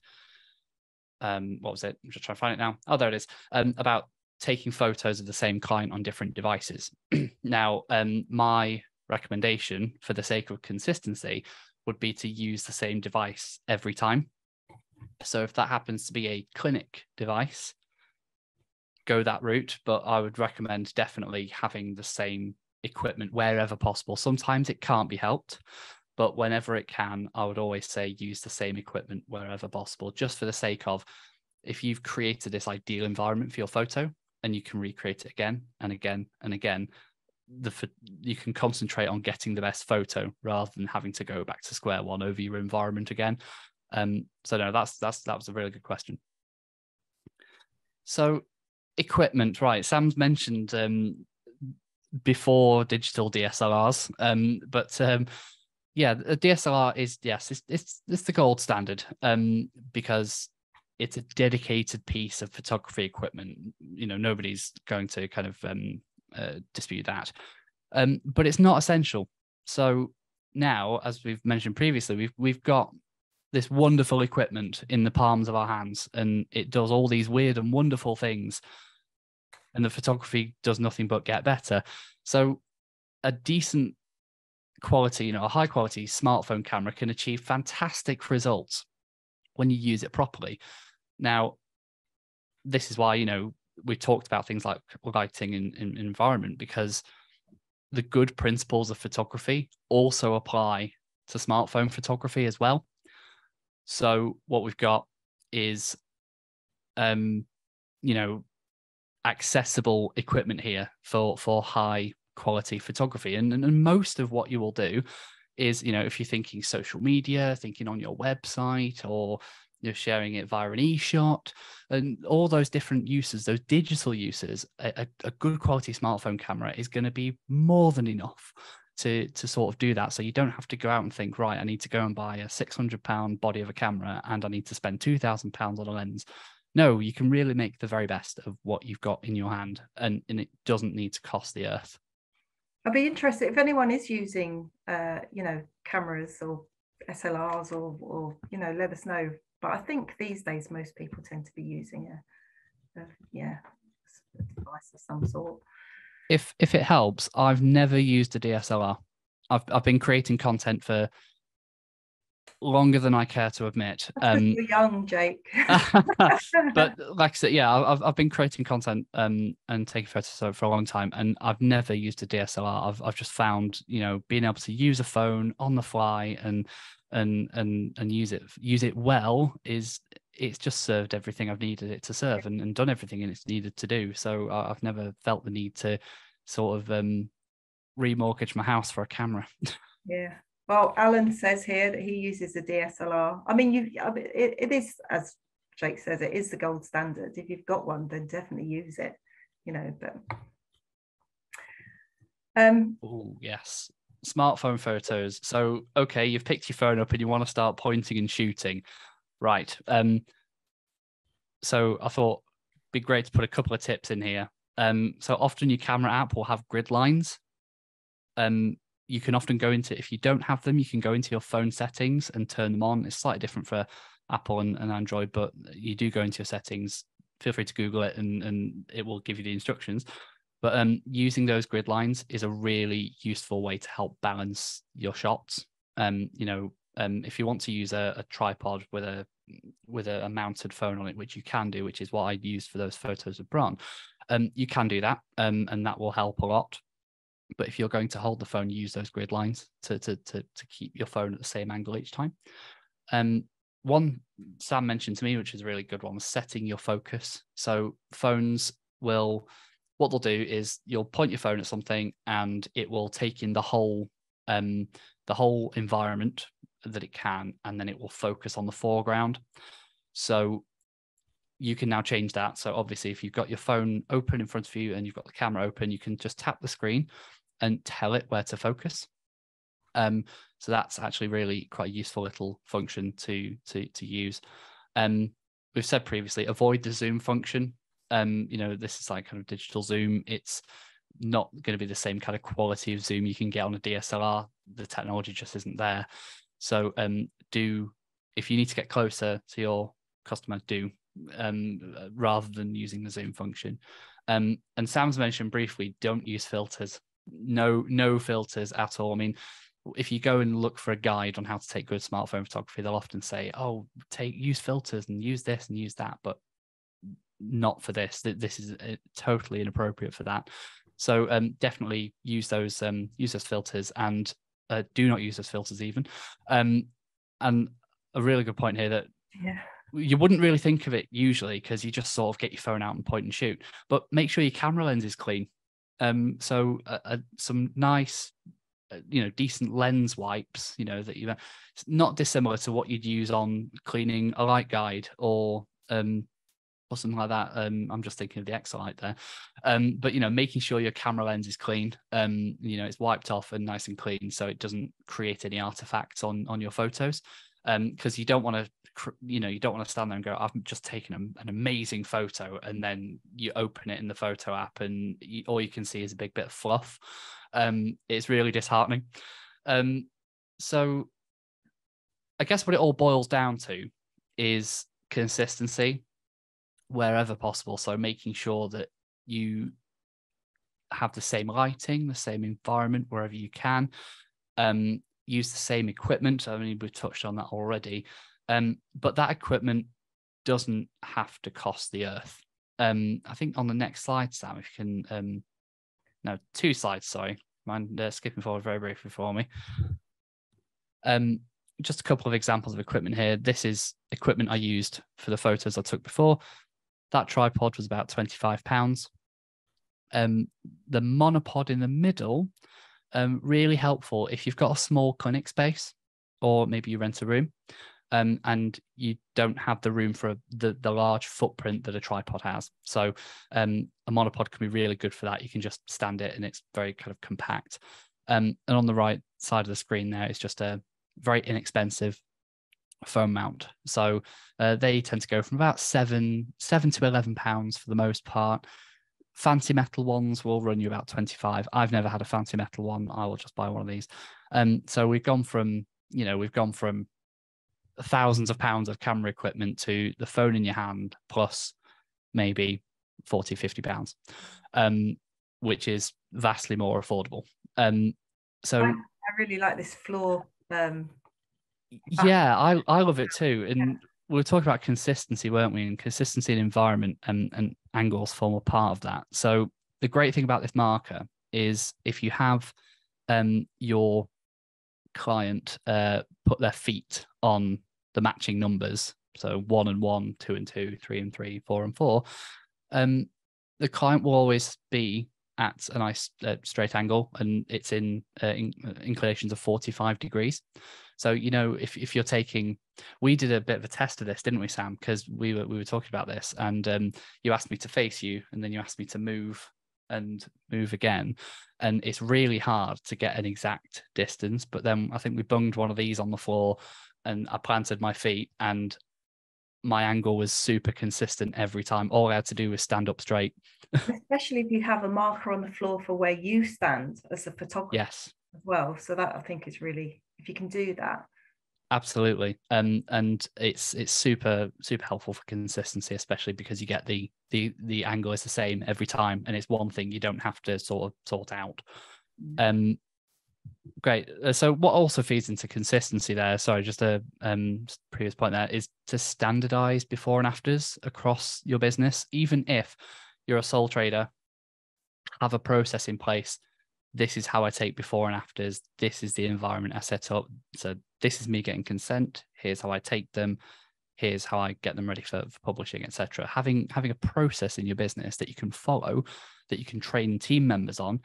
um what was it? I'm just trying to find it now. Oh there it is. Um about taking photos of the same client on different devices. [CLEARS THROAT] Now um my recommendation for the sake of consistency would be to use the same device every time. So if that happens to be a clinic device, go that route. But I would recommend definitely having the same equipment wherever possible. Sometimes it can't be helped, but whenever it can, I would always say use the same equipment wherever possible, just for the sake of if you've created this ideal environment for your photo and you can recreate it again and again and again, the you can concentrate on getting the best photo rather than having to go back to square one over your environment again. Um, so no, that's that's that was a really good question. So equipment, right? Sam's mentioned um, before digital DSLRs, um, but um, yeah, the DSLR is yes, it's it's, it's the gold standard um, because it's a dedicated piece of photography equipment. You know, nobody's going to kind of um, uh, dispute that. Um, but it's not essential. So now, as we've mentioned previously, we've we've got this wonderful equipment in the palms of our hands, and it does all these weird and wonderful things. And the photography does nothing but get better. So a decent quality, you know, a high quality smartphone camera can achieve fantastic results when you use it properly. Now, this is why, you know, we talked about things like lighting and, and environment because the good principles of photography also apply to smartphone photography as well. So what we've got is um you know accessible equipment here for for high quality photography. And, and and most of what you will do is you know if you're thinking social media thinking on your website or you're sharing it via an e-shot and all those different uses those digital uses a, a- a good quality smartphone camera is going to be more than enough to to sort of do that so you don't have to go out and think right i need to go and buy a 600 pound body of a camera and i need to spend 2000 pounds on a lens no you can really make the very best of what you've got in your hand and and it doesn't need to cost the earth I'd be interested if anyone is using, uh, you know, cameras or SLRs or, or you know, let us know. But I think these days most people tend to be using a, a yeah, device of some sort. If if it helps i've never used a dslr i've i've been creating content for longer than i care to admit [LAUGHS] um You're young, Jake. [LAUGHS] but [LAUGHS] like I said, yeah, I've I've been creating content um and taking photos for- for a long time, and I've never used a DSLR. I've I've just found you know being able to use a phone on the fly and and and and use it use it well is it's just served everything I've needed it to serve and, and done everything it's needed to do. So I- I've never felt the need to sort of um remortgage my house for a camera. [LAUGHS] Yeah. Well, Alan says here that he uses a DSLR. I mean, you, it, it is, as Jake says, it is the gold standard. If you've got one, then definitely use it, you know, but. Um, Oh, yes. Smartphone photos. So, okay, you've picked your phone up and you want to start pointing and shooting. Right. Um so I thought be great to put a couple of tips in here. Um so often your camera app will have grid lines. Um you can often go into if you don't have them, you can go into your phone settings and turn them on. It's slightly different for Apple and, and Android, but you do go into your settings. Feel free to Google it and, and it will give you the instructions. But um, using those grid lines is a really useful way to help balance your shots. Um, you know, um, if you want to use a, a tripod with a with a, a mounted phone on it, which you can do, which is what I used for those photos of Bron, um, you can do that, um, and that will help a lot. But if you're going to hold the phone, use those grid lines to to to, to keep your phone at the same angle each time. Um, one Sam mentioned to me, which is a really good one, was setting your focus. So phones will what they'll do is you'll point your phone at something and it will take in the whole um the whole environment that it can and then it will focus on the foreground So you can now change that. So obviously, if you've got your phone open in front of you and you've got the camera open, you can just tap the screen and tell it where to focus. Um, so that's actually really quite a useful little function to to to use. Um, we've said previously, avoid the zoom function. Um, you know, this is like kind of digital zoom. It's not going to be the same kind of quality of zoom you can get on a DSLR. The technology just isn't there. So um, do if you need to get closer to your customer, do um, rather than using the zoom function. Um, and Sam's mentioned briefly, don't use filters. No, no filters at all. I mean, if you go and look for a guide on how to take good smartphone photography, they'll often say, "Oh, take use filters and use this and use that," but not for this. This is uh, totally inappropriate for that. So um, definitely use those um, use those filters and uh, do not use those filters even. Um, and a really good point here that yeah. you wouldn't really think of it usually because you just sort of get your phone out and point and shoot, but make sure your camera lens is clean. Um, so uh, uh, some nice uh, you know decent lens wipes you know that you it's not dissimilar to what you'd use on cleaning a light guide or um or something like that um i'm just thinking of the Exolite there. Um but you know making sure your camera lens is clean um you know it's wiped off and nice and clean so it doesn't create any artifacts on on your photos. Um because you don't want to you know you don't want to stand there and go i've just taken a, an amazing photo and then you open it in the photo app and you, all you can see is a big bit of fluff. Um it's really disheartening. Um so i guess what it all boils down to is consistency wherever possible so making sure that you have the same lighting the same environment wherever you can um use the same equipment i mean we've touched on that already um, but that equipment doesn't have to cost the earth. Um, I think on the next slide, Sam, if you can, um, no, two slides, sorry, mind uh, skipping forward very briefly for me. Um, just a couple of examples of equipment here. This is equipment I used for the photos I took before. That tripod was about 25 pounds. Um, the monopod in the middle, um, really helpful if you've got a small clinic space or maybe you rent a room um, and you don't have the room for the the large footprint that a tripod has. So um, a monopod can be really good for that. You can just stand it, and it's very kind of compact. Um, and on the right side of the screen there is just a very inexpensive foam mount. So uh, they tend to go from about seven seven to eleven pounds for the most part. Fancy metal ones will run you about 25. I've never had a fancy metal one. I will just buy one of these. Um, so we've gone from, you know, we've gone from thousands of pounds of camera equipment to the phone in your hand plus maybe 40 50 pounds um, which is vastly more affordable um, so I, I, really like this floor um, yeah i i love it too and we were talking about consistency weren't we? And consistency and environment and, and angles form a part of that. So the great thing about this marker is if you have um, your client uh, put their feet on the matching numbers, so one and one, two and two, three and three, four and four, um, the client will always be at a nice uh, straight angle and it's in, uh, in, uh, inclinations of 45 degrees. So, you know, if, if you're taking, we did a bit of a test of this, didn't we, Sam? Because we were, we were talking about this and um, you asked me to face you and then you asked me to move and move again. And it's really hard to get an exact distance. But then I think we bunged one of these on the floor and I planted my feet and my angle was super consistent every time. All I had to do was stand up straight. [LAUGHS] Especially if you have a marker on the floor for where you stand as a photographer. Yes. As well. So that I think is really if you can do that. Absolutely. Um, and it's it's super, super helpful for consistency, especially because you get the the the angle is the same every time and it's one thing you don't have to sort of sort out. Mm. Um Great. Uh, so, what also feeds into consistency there? Sorry, just a um, previous point there is to standardize before and afters across your business, even if you're a sole trader, have a process in place. This is how I take before and afters. This is the environment I set up. So, this is me getting consent. Here's how I take them. Here's how I get them ready for, for publishing, etc. Having having a process in your business that you can follow, that you can train team members on,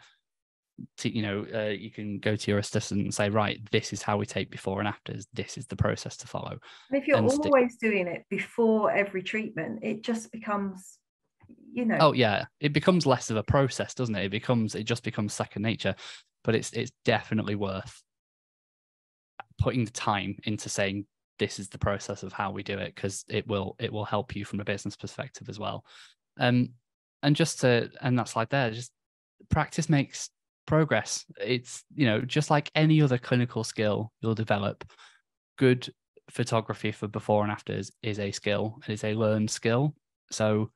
to, you know, uh, you can go to your assistant and say, right, this is how we take before and afters. This is the process to follow. And if you're and always stick- doing it before every treatment, it just becomes, you know. Oh yeah, it becomes less of a process, doesn't it? It becomes, it just becomes second nature. But it's it's definitely worth putting the time into saying this is the process of how we do it because it will it will help you from a business perspective as well. Um, and just to and that slide there, just practice makes progress. It's, you know, just like any other clinical skill you'll develop, good photography for before and afters is a skill. And It is a learned skill. So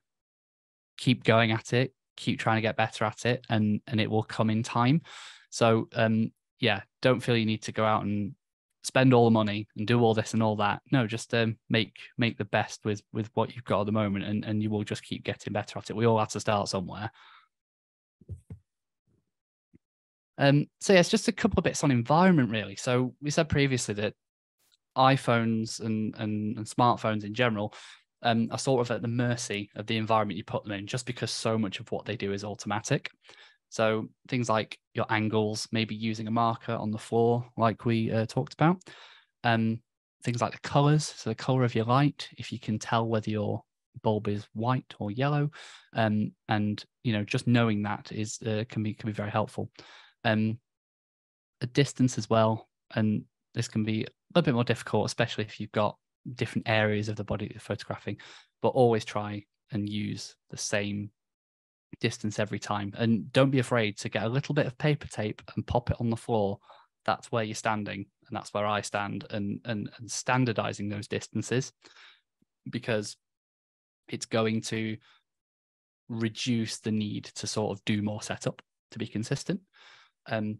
keep going at it, keep trying to get better at it, and and it will come in time. So um yeah, don't feel you need to go out and spend all the money and do all this and all that. No, just um, make make the best with with what you've got at the moment, and and you will just keep getting better at it. We all have to start somewhere. Um, so yeah, just a couple of bits on environment really. So we said previously that iPhones and and, and smartphones in general um, are sort of at the mercy of the environment you put them in, just because so much of what they do is automatic. So things like your angles, maybe using a marker on the floor, like we uh, talked about. Um, things like the colors, so the color of your light, if you can tell whether your bulb is white or yellow, um, and you know just knowing that is uh, can be can be very helpful um, a distance as well. And this can be a little bit more difficult, especially if you've got different areas of the body you're photographing, but always try and use the same distance every time. And don't be afraid to get a little bit of paper tape and pop it on the floor. That's where you're standing, and that's where I stand, and and, and standardizing those distances because it's going to reduce the need to sort of do more setup to be consistent um,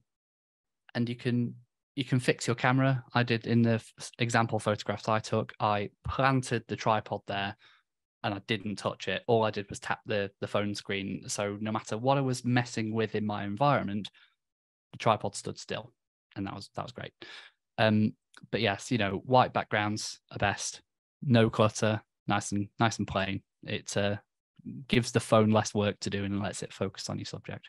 and you can you can fix your camera. I did in the example photographs I took. I planted the tripod there, and I didn't touch it. All I did was tap the the phone screen. So no matter what I was messing with in my environment, the tripod stood still, and that was that was great. Um, but yes, you know, white backgrounds are best. No clutter, nice and nice and plain. It uh, gives the phone less work to do and lets it focus on your subject.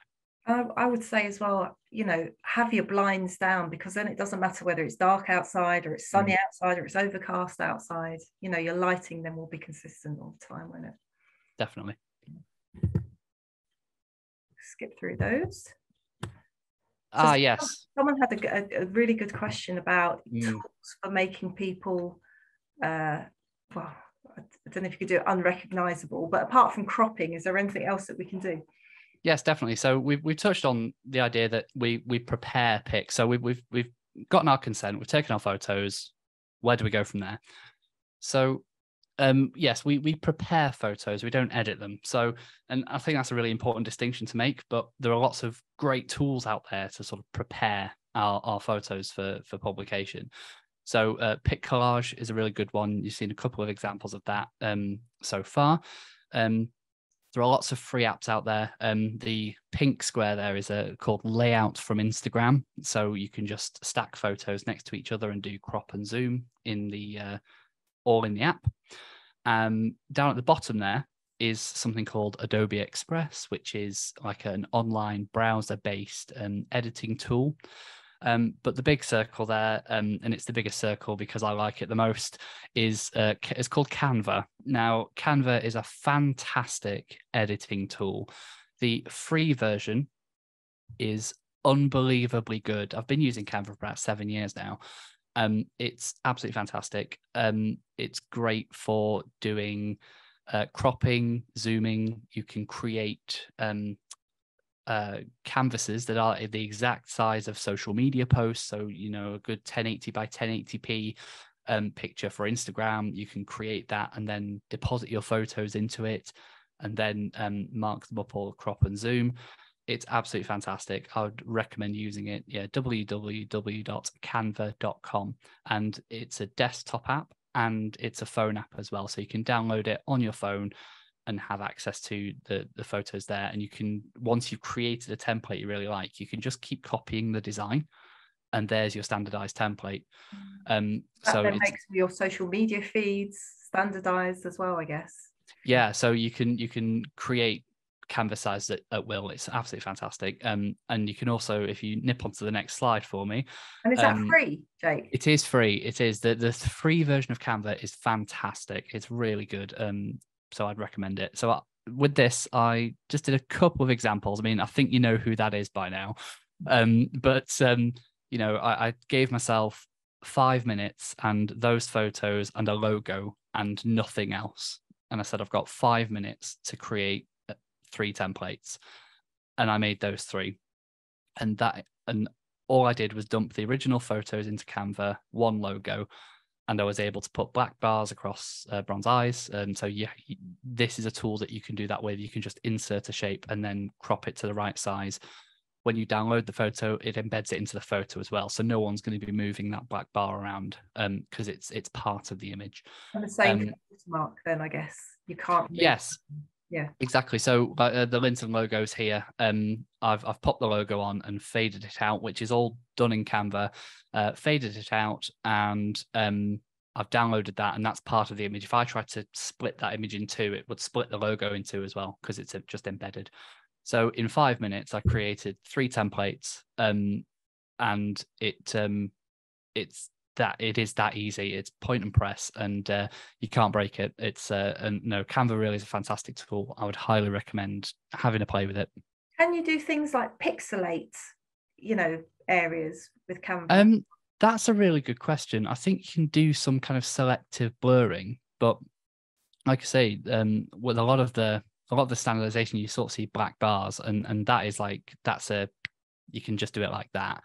I would say as well, you know, have your blinds down because then it doesn't matter whether it's dark outside or it's sunny mm. outside or it's overcast outside. You know, your lighting then will be consistent all the time, won't it? Definitely. Skip through those. Ah, yes. Someone had a, a, really good question about mm. tools for making people, uh, well, I don't know if you could do it unrecognizable, but apart from cropping, is there anything else that we can do? Yes, definitely. So we've we've touched on the idea that we we prepare pics. So we've we've we've gotten our consent. We've taken our photos. Where do we go from there? So um, yes, we we prepare photos. We don't edit them. So, and I think that's a really important distinction to make. But there are lots of great tools out there to sort of prepare our, our photos for for publication. So, uh, PicCollage is a really good one. You've seen a couple of examples of that um, so far. Um, there are lots of free apps out there. Um, the pink square there is a called Layout from Instagram, so you can just stack photos next to each other and do crop and zoom in the uh, all in the app. Um, down at the bottom there is something called Adobe Express, which is like an online browser-based um, editing tool. Um, but the big circle there, um, and it's the biggest circle because I like it the most, is uh, it's called Canva. Now, Canva is a fantastic editing tool. The free version is unbelievably good. I've been using Canva for about seven years now. Um, it's absolutely fantastic. Um, it's great for doing uh, cropping, zooming. You can create um, uh, canvases that are the exact size of social media posts. So, you know, a good 1080 by 1080p um, picture for Instagram, you can create that and then deposit your photos into it and then um, mark them up or crop and zoom. It's absolutely fantastic. I would recommend using it. Yeah, www.canva.com. And it's a desktop app and it's a phone app as well. So you can download it on your phone and have access to the the photos there and you can once you've created a template you really like you can just keep copying the design and there's your standardized template mm. um that so it makes your social media feeds standardized as well i guess yeah so you can you can create canvas size at, at will. It's absolutely fantastic. Um, and you can also, if you nip onto the next slide for me. And is that um, free, Jake? It is free. It is. The, the free version of Canva is fantastic. It's really good. Um, so I'd recommend it. So I, uh, with this, I just did a couple of examples. I mean, I think you know who that is by now. Um, but um, you know, I, I gave myself five minutes and those photos and a logo and nothing else. And I said, I've got five minutes to create uh, three templates. And I made those three. And that, and all I did was dump the original photos into Canva, one logo, and I was able to put black bars across uh, Bron's eyes. And so, yeah, this is a tool that you can do that with. You can just insert a shape and then crop it to the right size when you download the photo, it embeds it into the photo as well. So no one's going to be moving that black bar around because um, it's it's part of the image. And the same um, mark then, I guess. You can't. Yes. Yeah. Exactly. So uh, the Lynton logos here, um, I've I've popped the logo on and faded it out, which is all done in Canva. Uh, faded it out and um, I've downloaded that, and that's part of the image. If I try to split that image in two, it would split the logo in two as well because it's just embedded. So in five minutes, I created three templates, um, and it um, it's that it is that easy. It's point and press, and uh, you can't break it. It's uh, and no, Canva really is a fantastic tool. I would highly recommend having a play with it. Can you do things like pixelate, you know, areas with Canva? Um, that's a really good question. I think you can do some kind of selective blurring, but like I say, um, with a lot of the a lot of the standardization you sort of see black bars and and that is like that's a you can just do it like that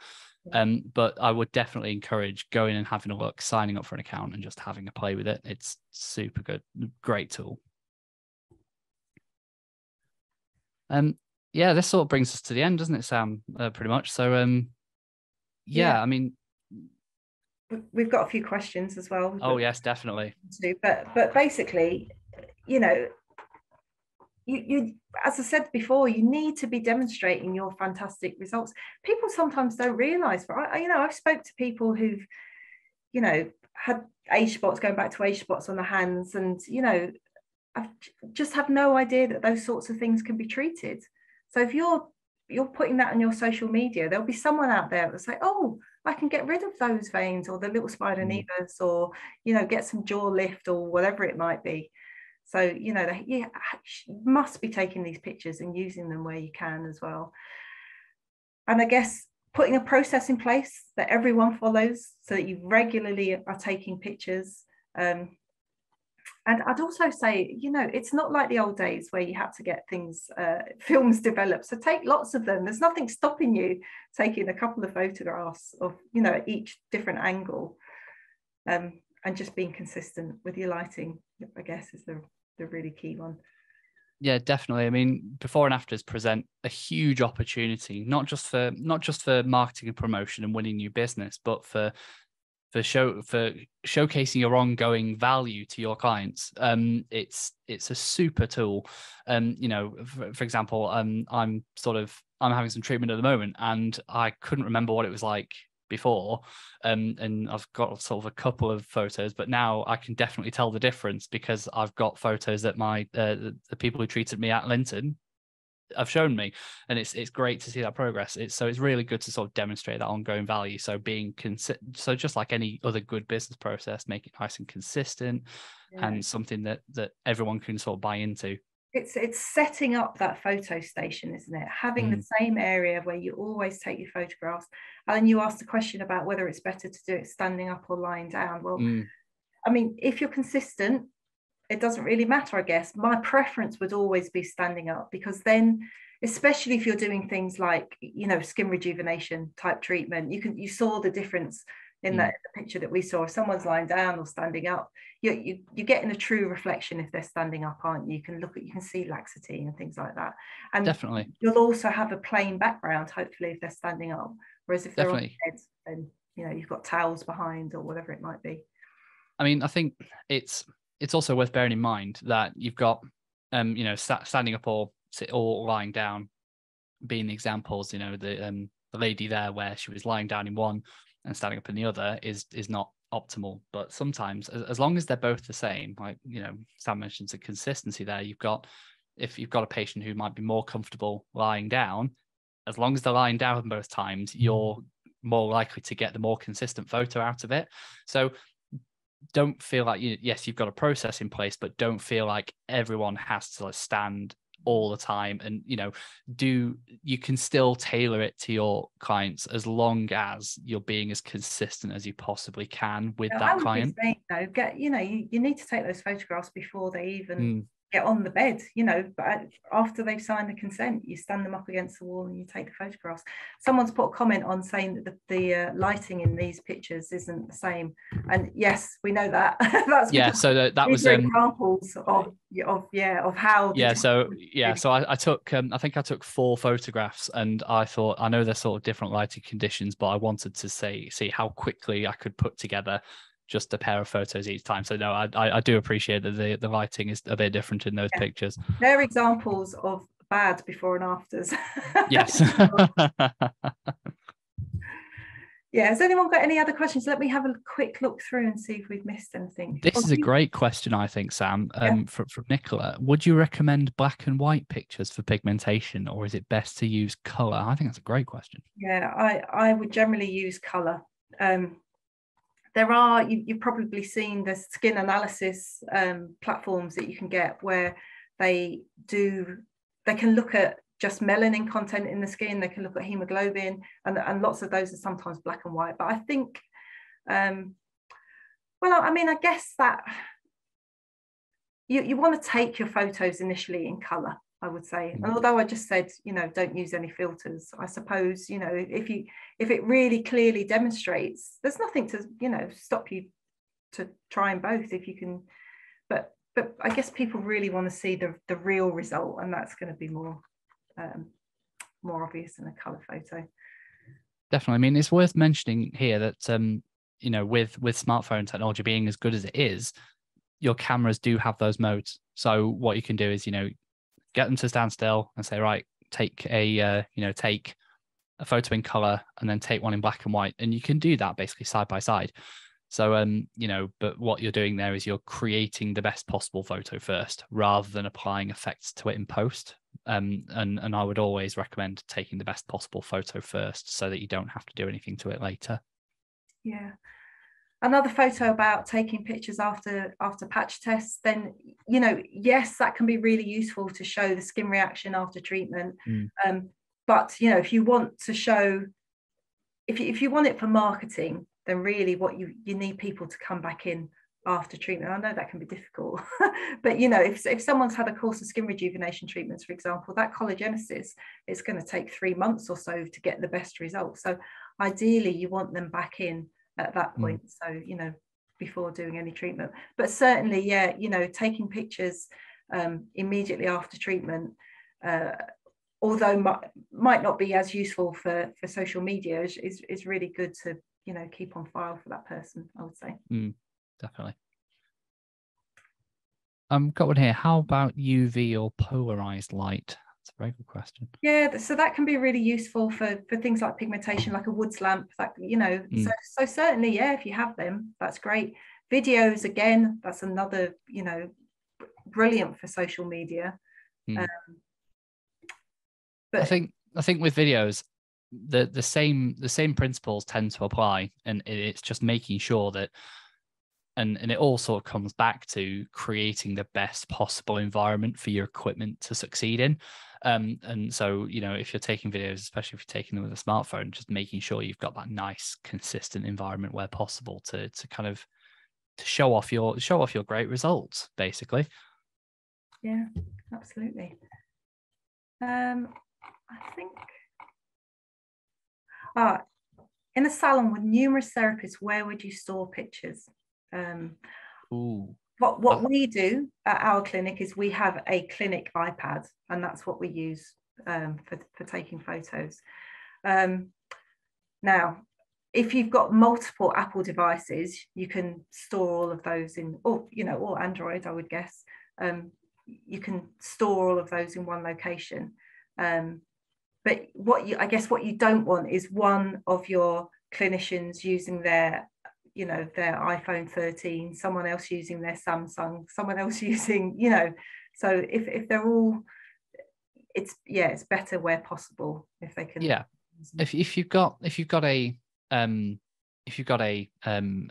um but i would definitely encourage going and having a look signing up for an account and just having a play with it. It's super good great tool. Um yeah this sort of brings us to the end doesn't it sam? Uh, pretty much. So um yeah, yeah, i mean we've got a few questions as well. Oh yes definitely. But but basically you know you, you as i said before you need to be demonstrating your fantastic results. People sometimes don't realize but I, you know i've spoke to people who've you know had age spots going back to age spots on the hands and you know i just have no idea that those sorts of things can be treated. So if you're you're putting that on your social media there'll be someone out there that say oh I can get rid of those veins or the little spider mm. nevus or you know get some jaw lift or whatever it might be so, you know, you must be taking these pictures and using them where you can as well. And I guess putting a process in place that everyone follows so that you regularly are taking pictures. Um, and I'd also say, you know, it's not like the old days where you had to get things, uh, [LAUGHS] films developed. So take lots of them. There's nothing stopping you taking a couple of photographs of, you know, each different angle. Um, and just being consistent with your lighting, I guess, is the, the really key one. Yeah, definitely. I mean, before and afters present a huge opportunity, not just for not just for marketing and promotion and winning new business, but for for show for showcasing your ongoing value to your clients. Um, it's it's a super tool. Um, you know, for, for example, um, I'm sort of I'm having some treatment at the moment, and I couldn't remember what it was like before um, and i've got sort of a couple of photos but now i can definitely tell the difference because i've got photos that my uh, the, people who treated me at Lynton have shown me and it's it's great to see that progress. It's so it's really good to sort of demonstrate that ongoing value. So being consi- so just like any other good business process make it nice and consistent yeah. and something that that everyone can sort of buy into it's it's setting up that photo station isn't it having mm. the same area where you always take your photographs and then you asked the question about whether it's better to do it standing up or lying down well mm. i mean if you're consistent it doesn't really matter i guess my preference would always be standing up because then especially if you're doing things like you know skin rejuvenation type treatment you can you saw the difference in mm. that picture that we saw. If someone's lying down or standing up you, you you're getting a true reflection if they're standing up aren't you? You can look at you can see laxity and things like that. And definitely. you'll also have a plain background hopefully if they're standing up. Whereas if they're definitely. on heads then you know you've got towels behind or whatever it might be. I mean i think it's it's also worth bearing in mind that you've got um you know st- standing up or or lying down being the examples you know the um the lady there where she was lying down in one and standing up in the other is is not optimal. But sometimes, as, as long as they're both the same, like you know, Sam mentions the consistency there. You've got if you've got a patient who might be more comfortable lying down, as long as they're lying down both times, mm-hmm. you're more likely to get the more consistent photo out of it. So don't feel like you yes you've got a process in place but don't feel like everyone has to stand all the time and you know do you can still tailor it to your clients as long as you're being as consistent as you possibly can with that client. saying, though, get you know you, you need to take those photographs before they even mm get on the bed, you know, but after they've signed the consent, you stand them up against the wall and you take the photographs. Someone's put a comment on saying that the, the uh, lighting in these pictures isn't the same. And yes, we know that. [LAUGHS] That's yeah. So that, that was um, examples of, of, yeah, of how. Yeah. So, yeah. So I, I took, um, I think I took four photographs and I thought, I know they're sort of different lighting conditions, but I wanted to say, see how quickly I could put together just a pair of photos each time. So no, I I, do appreciate that the the lighting is a bit different in those yeah. pictures. They're examples of bad before and afters. [LAUGHS] yes. [LAUGHS] yeah. Has anyone got any other questions? Let me have a quick look through and see if we've missed anything. This is a great question, I think, Sam. Um, yeah. from, from Nicola. Would you recommend black and white pictures for pigmentation, or is it best to use color? I think that's a great question. Yeah, I I would generally use color. Um, there are you, have probably seen the skin analysis um, platforms that you can get where they do they can look at just melanin content in the skin they can look at hemoglobin and, and lots of those are sometimes black and white. But i think um, well i mean i guess that you, you want to take your photos initially in color I would say. And mm. although I just said, you know, don't use any filters, I suppose, you know, if you if it really clearly demonstrates, there's nothing to, you know, stop you to try both if you can. But but I guess people really want to see the the real result, and that's going to be more um, more obvious in a color photo. Definitely. I mean, it's worth mentioning here that um, you know, with with smartphone technology being as good as it is, your cameras do have those modes. So what you can do is, you know, get them to stand still and say, right, take a, uh, you know, take a photo in color and then take one in black and white. And you can do that basically side by side. So, um, you know, but what you're doing there is you're creating the best possible photo first rather than applying effects to it in post. Um, and, and I would always recommend taking the best possible photo first so that you don't have to do anything to it later. Yeah another photo about taking pictures after after patch tests then you know yes that can be really useful to show the skin reaction after treatment. Mm. um, but you know if you want to show if you, if you want it for marketing then really what you you need people to come back in after treatment. I know that can be difficult [LAUGHS] but you know if, if someone's had a course of skin rejuvenation treatments for example that collagenesis is going to take three months or so to get the best results. So ideally you want them back in at that mm. point. Mm. So, you know, before doing any treatment. But certainly, yeah, you know, taking pictures um, immediately after treatment, uh, although might, might not be as useful for, for social media, is, is, is really good to, you know, keep on file for that person, I would say. Mm, definitely. Um, got one here. How about UV or polarized light? That's a very good question. Yeah, so that can be really useful for for things like pigmentation, like a Wood's lamp. That you know, mm. so so certainly, yeah, if you have them, that's great. Videos again, that's another you know, brilliant for social media. Mm. Um, but I think I think with videos, the the same the same principles tend to apply, and it's just making sure that and and it all sort of comes back to creating the best possible environment for your equipment to succeed in. Um, and so you know if you're taking videos especially if you're taking them with a smartphone just making sure you've got that nice consistent environment where possible to to kind of to show off your show off your great results basically. Yeah absolutely. Um i think uh, in a salon with numerous therapists where would you store pictures um, Ooh. What, what we do at our clinic is we have a clinic iPad, and that's what we use um, for, for taking photos. Um, now, if you've got multiple Apple devices, you can store all of those in, or you know, or Android, I would guess. Um, you can store all of those in one location. Um, but what you, I guess, what you don't want is one of your clinicians using their you know their iphone 13 someone else using their samsung someone else [LAUGHS] using you know So if if they're all, it's yeah, it's better where possible if they can. Yeah, if if you've got if you've got a um if you've got a um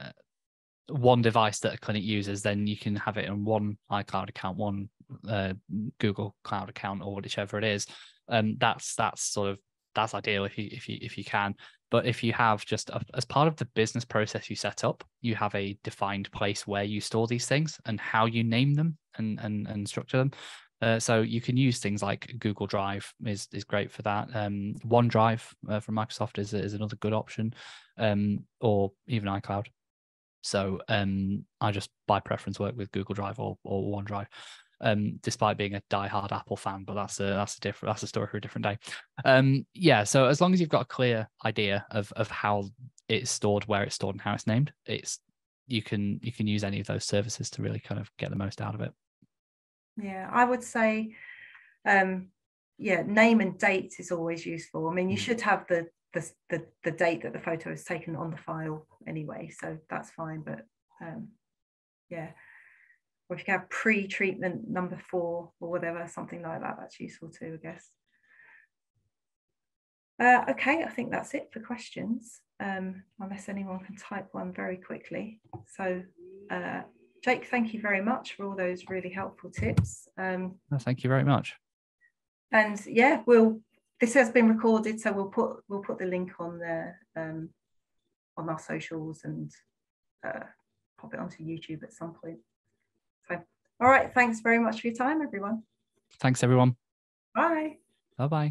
one device that a clinic uses, then you can have it in one iCloud account, one uh, Google Cloud account, or whichever it is. Um, that's that's sort of that's ideal if you if you if you can. But if you have just a, as part of the business process you set up, you have a defined place where you store these things and how you name them and and, and structure them. Uh, so you can use things like Google Drive is is great for that. Um, OneDrive uh, from Microsoft is is another good option, um, or even iCloud. So um, I just by preference work with Google Drive or, or OneDrive um, despite being a die-hard Apple fan, but that's a that's a different that's a story for a different day. Um, yeah, so as long as you've got a clear idea of of how it's stored, where it's stored, and how it's named, it's you can you can use any of those services to really kind of get the most out of it. Yeah, I would say, um, yeah, name and date is always useful. I mean, you mm. should have the the the, the date that the photo is taken on the file anyway, so that's fine. But um, yeah, or if you have pre-treatment number four or whatever, something like that, that's useful too, I guess. Uh, okay, I think that's it for questions, um, unless anyone can type one very quickly. So, uh, Jake, thank you very much for all those really helpful tips. Um, well, thank you very much. And yeah, we'll. This has been recorded, so we'll put we'll put the link on the um, on our socials and uh, pop it onto YouTube at some point. All right. Thanks very much for your time, everyone. Thanks, everyone. Bye. Bye bye.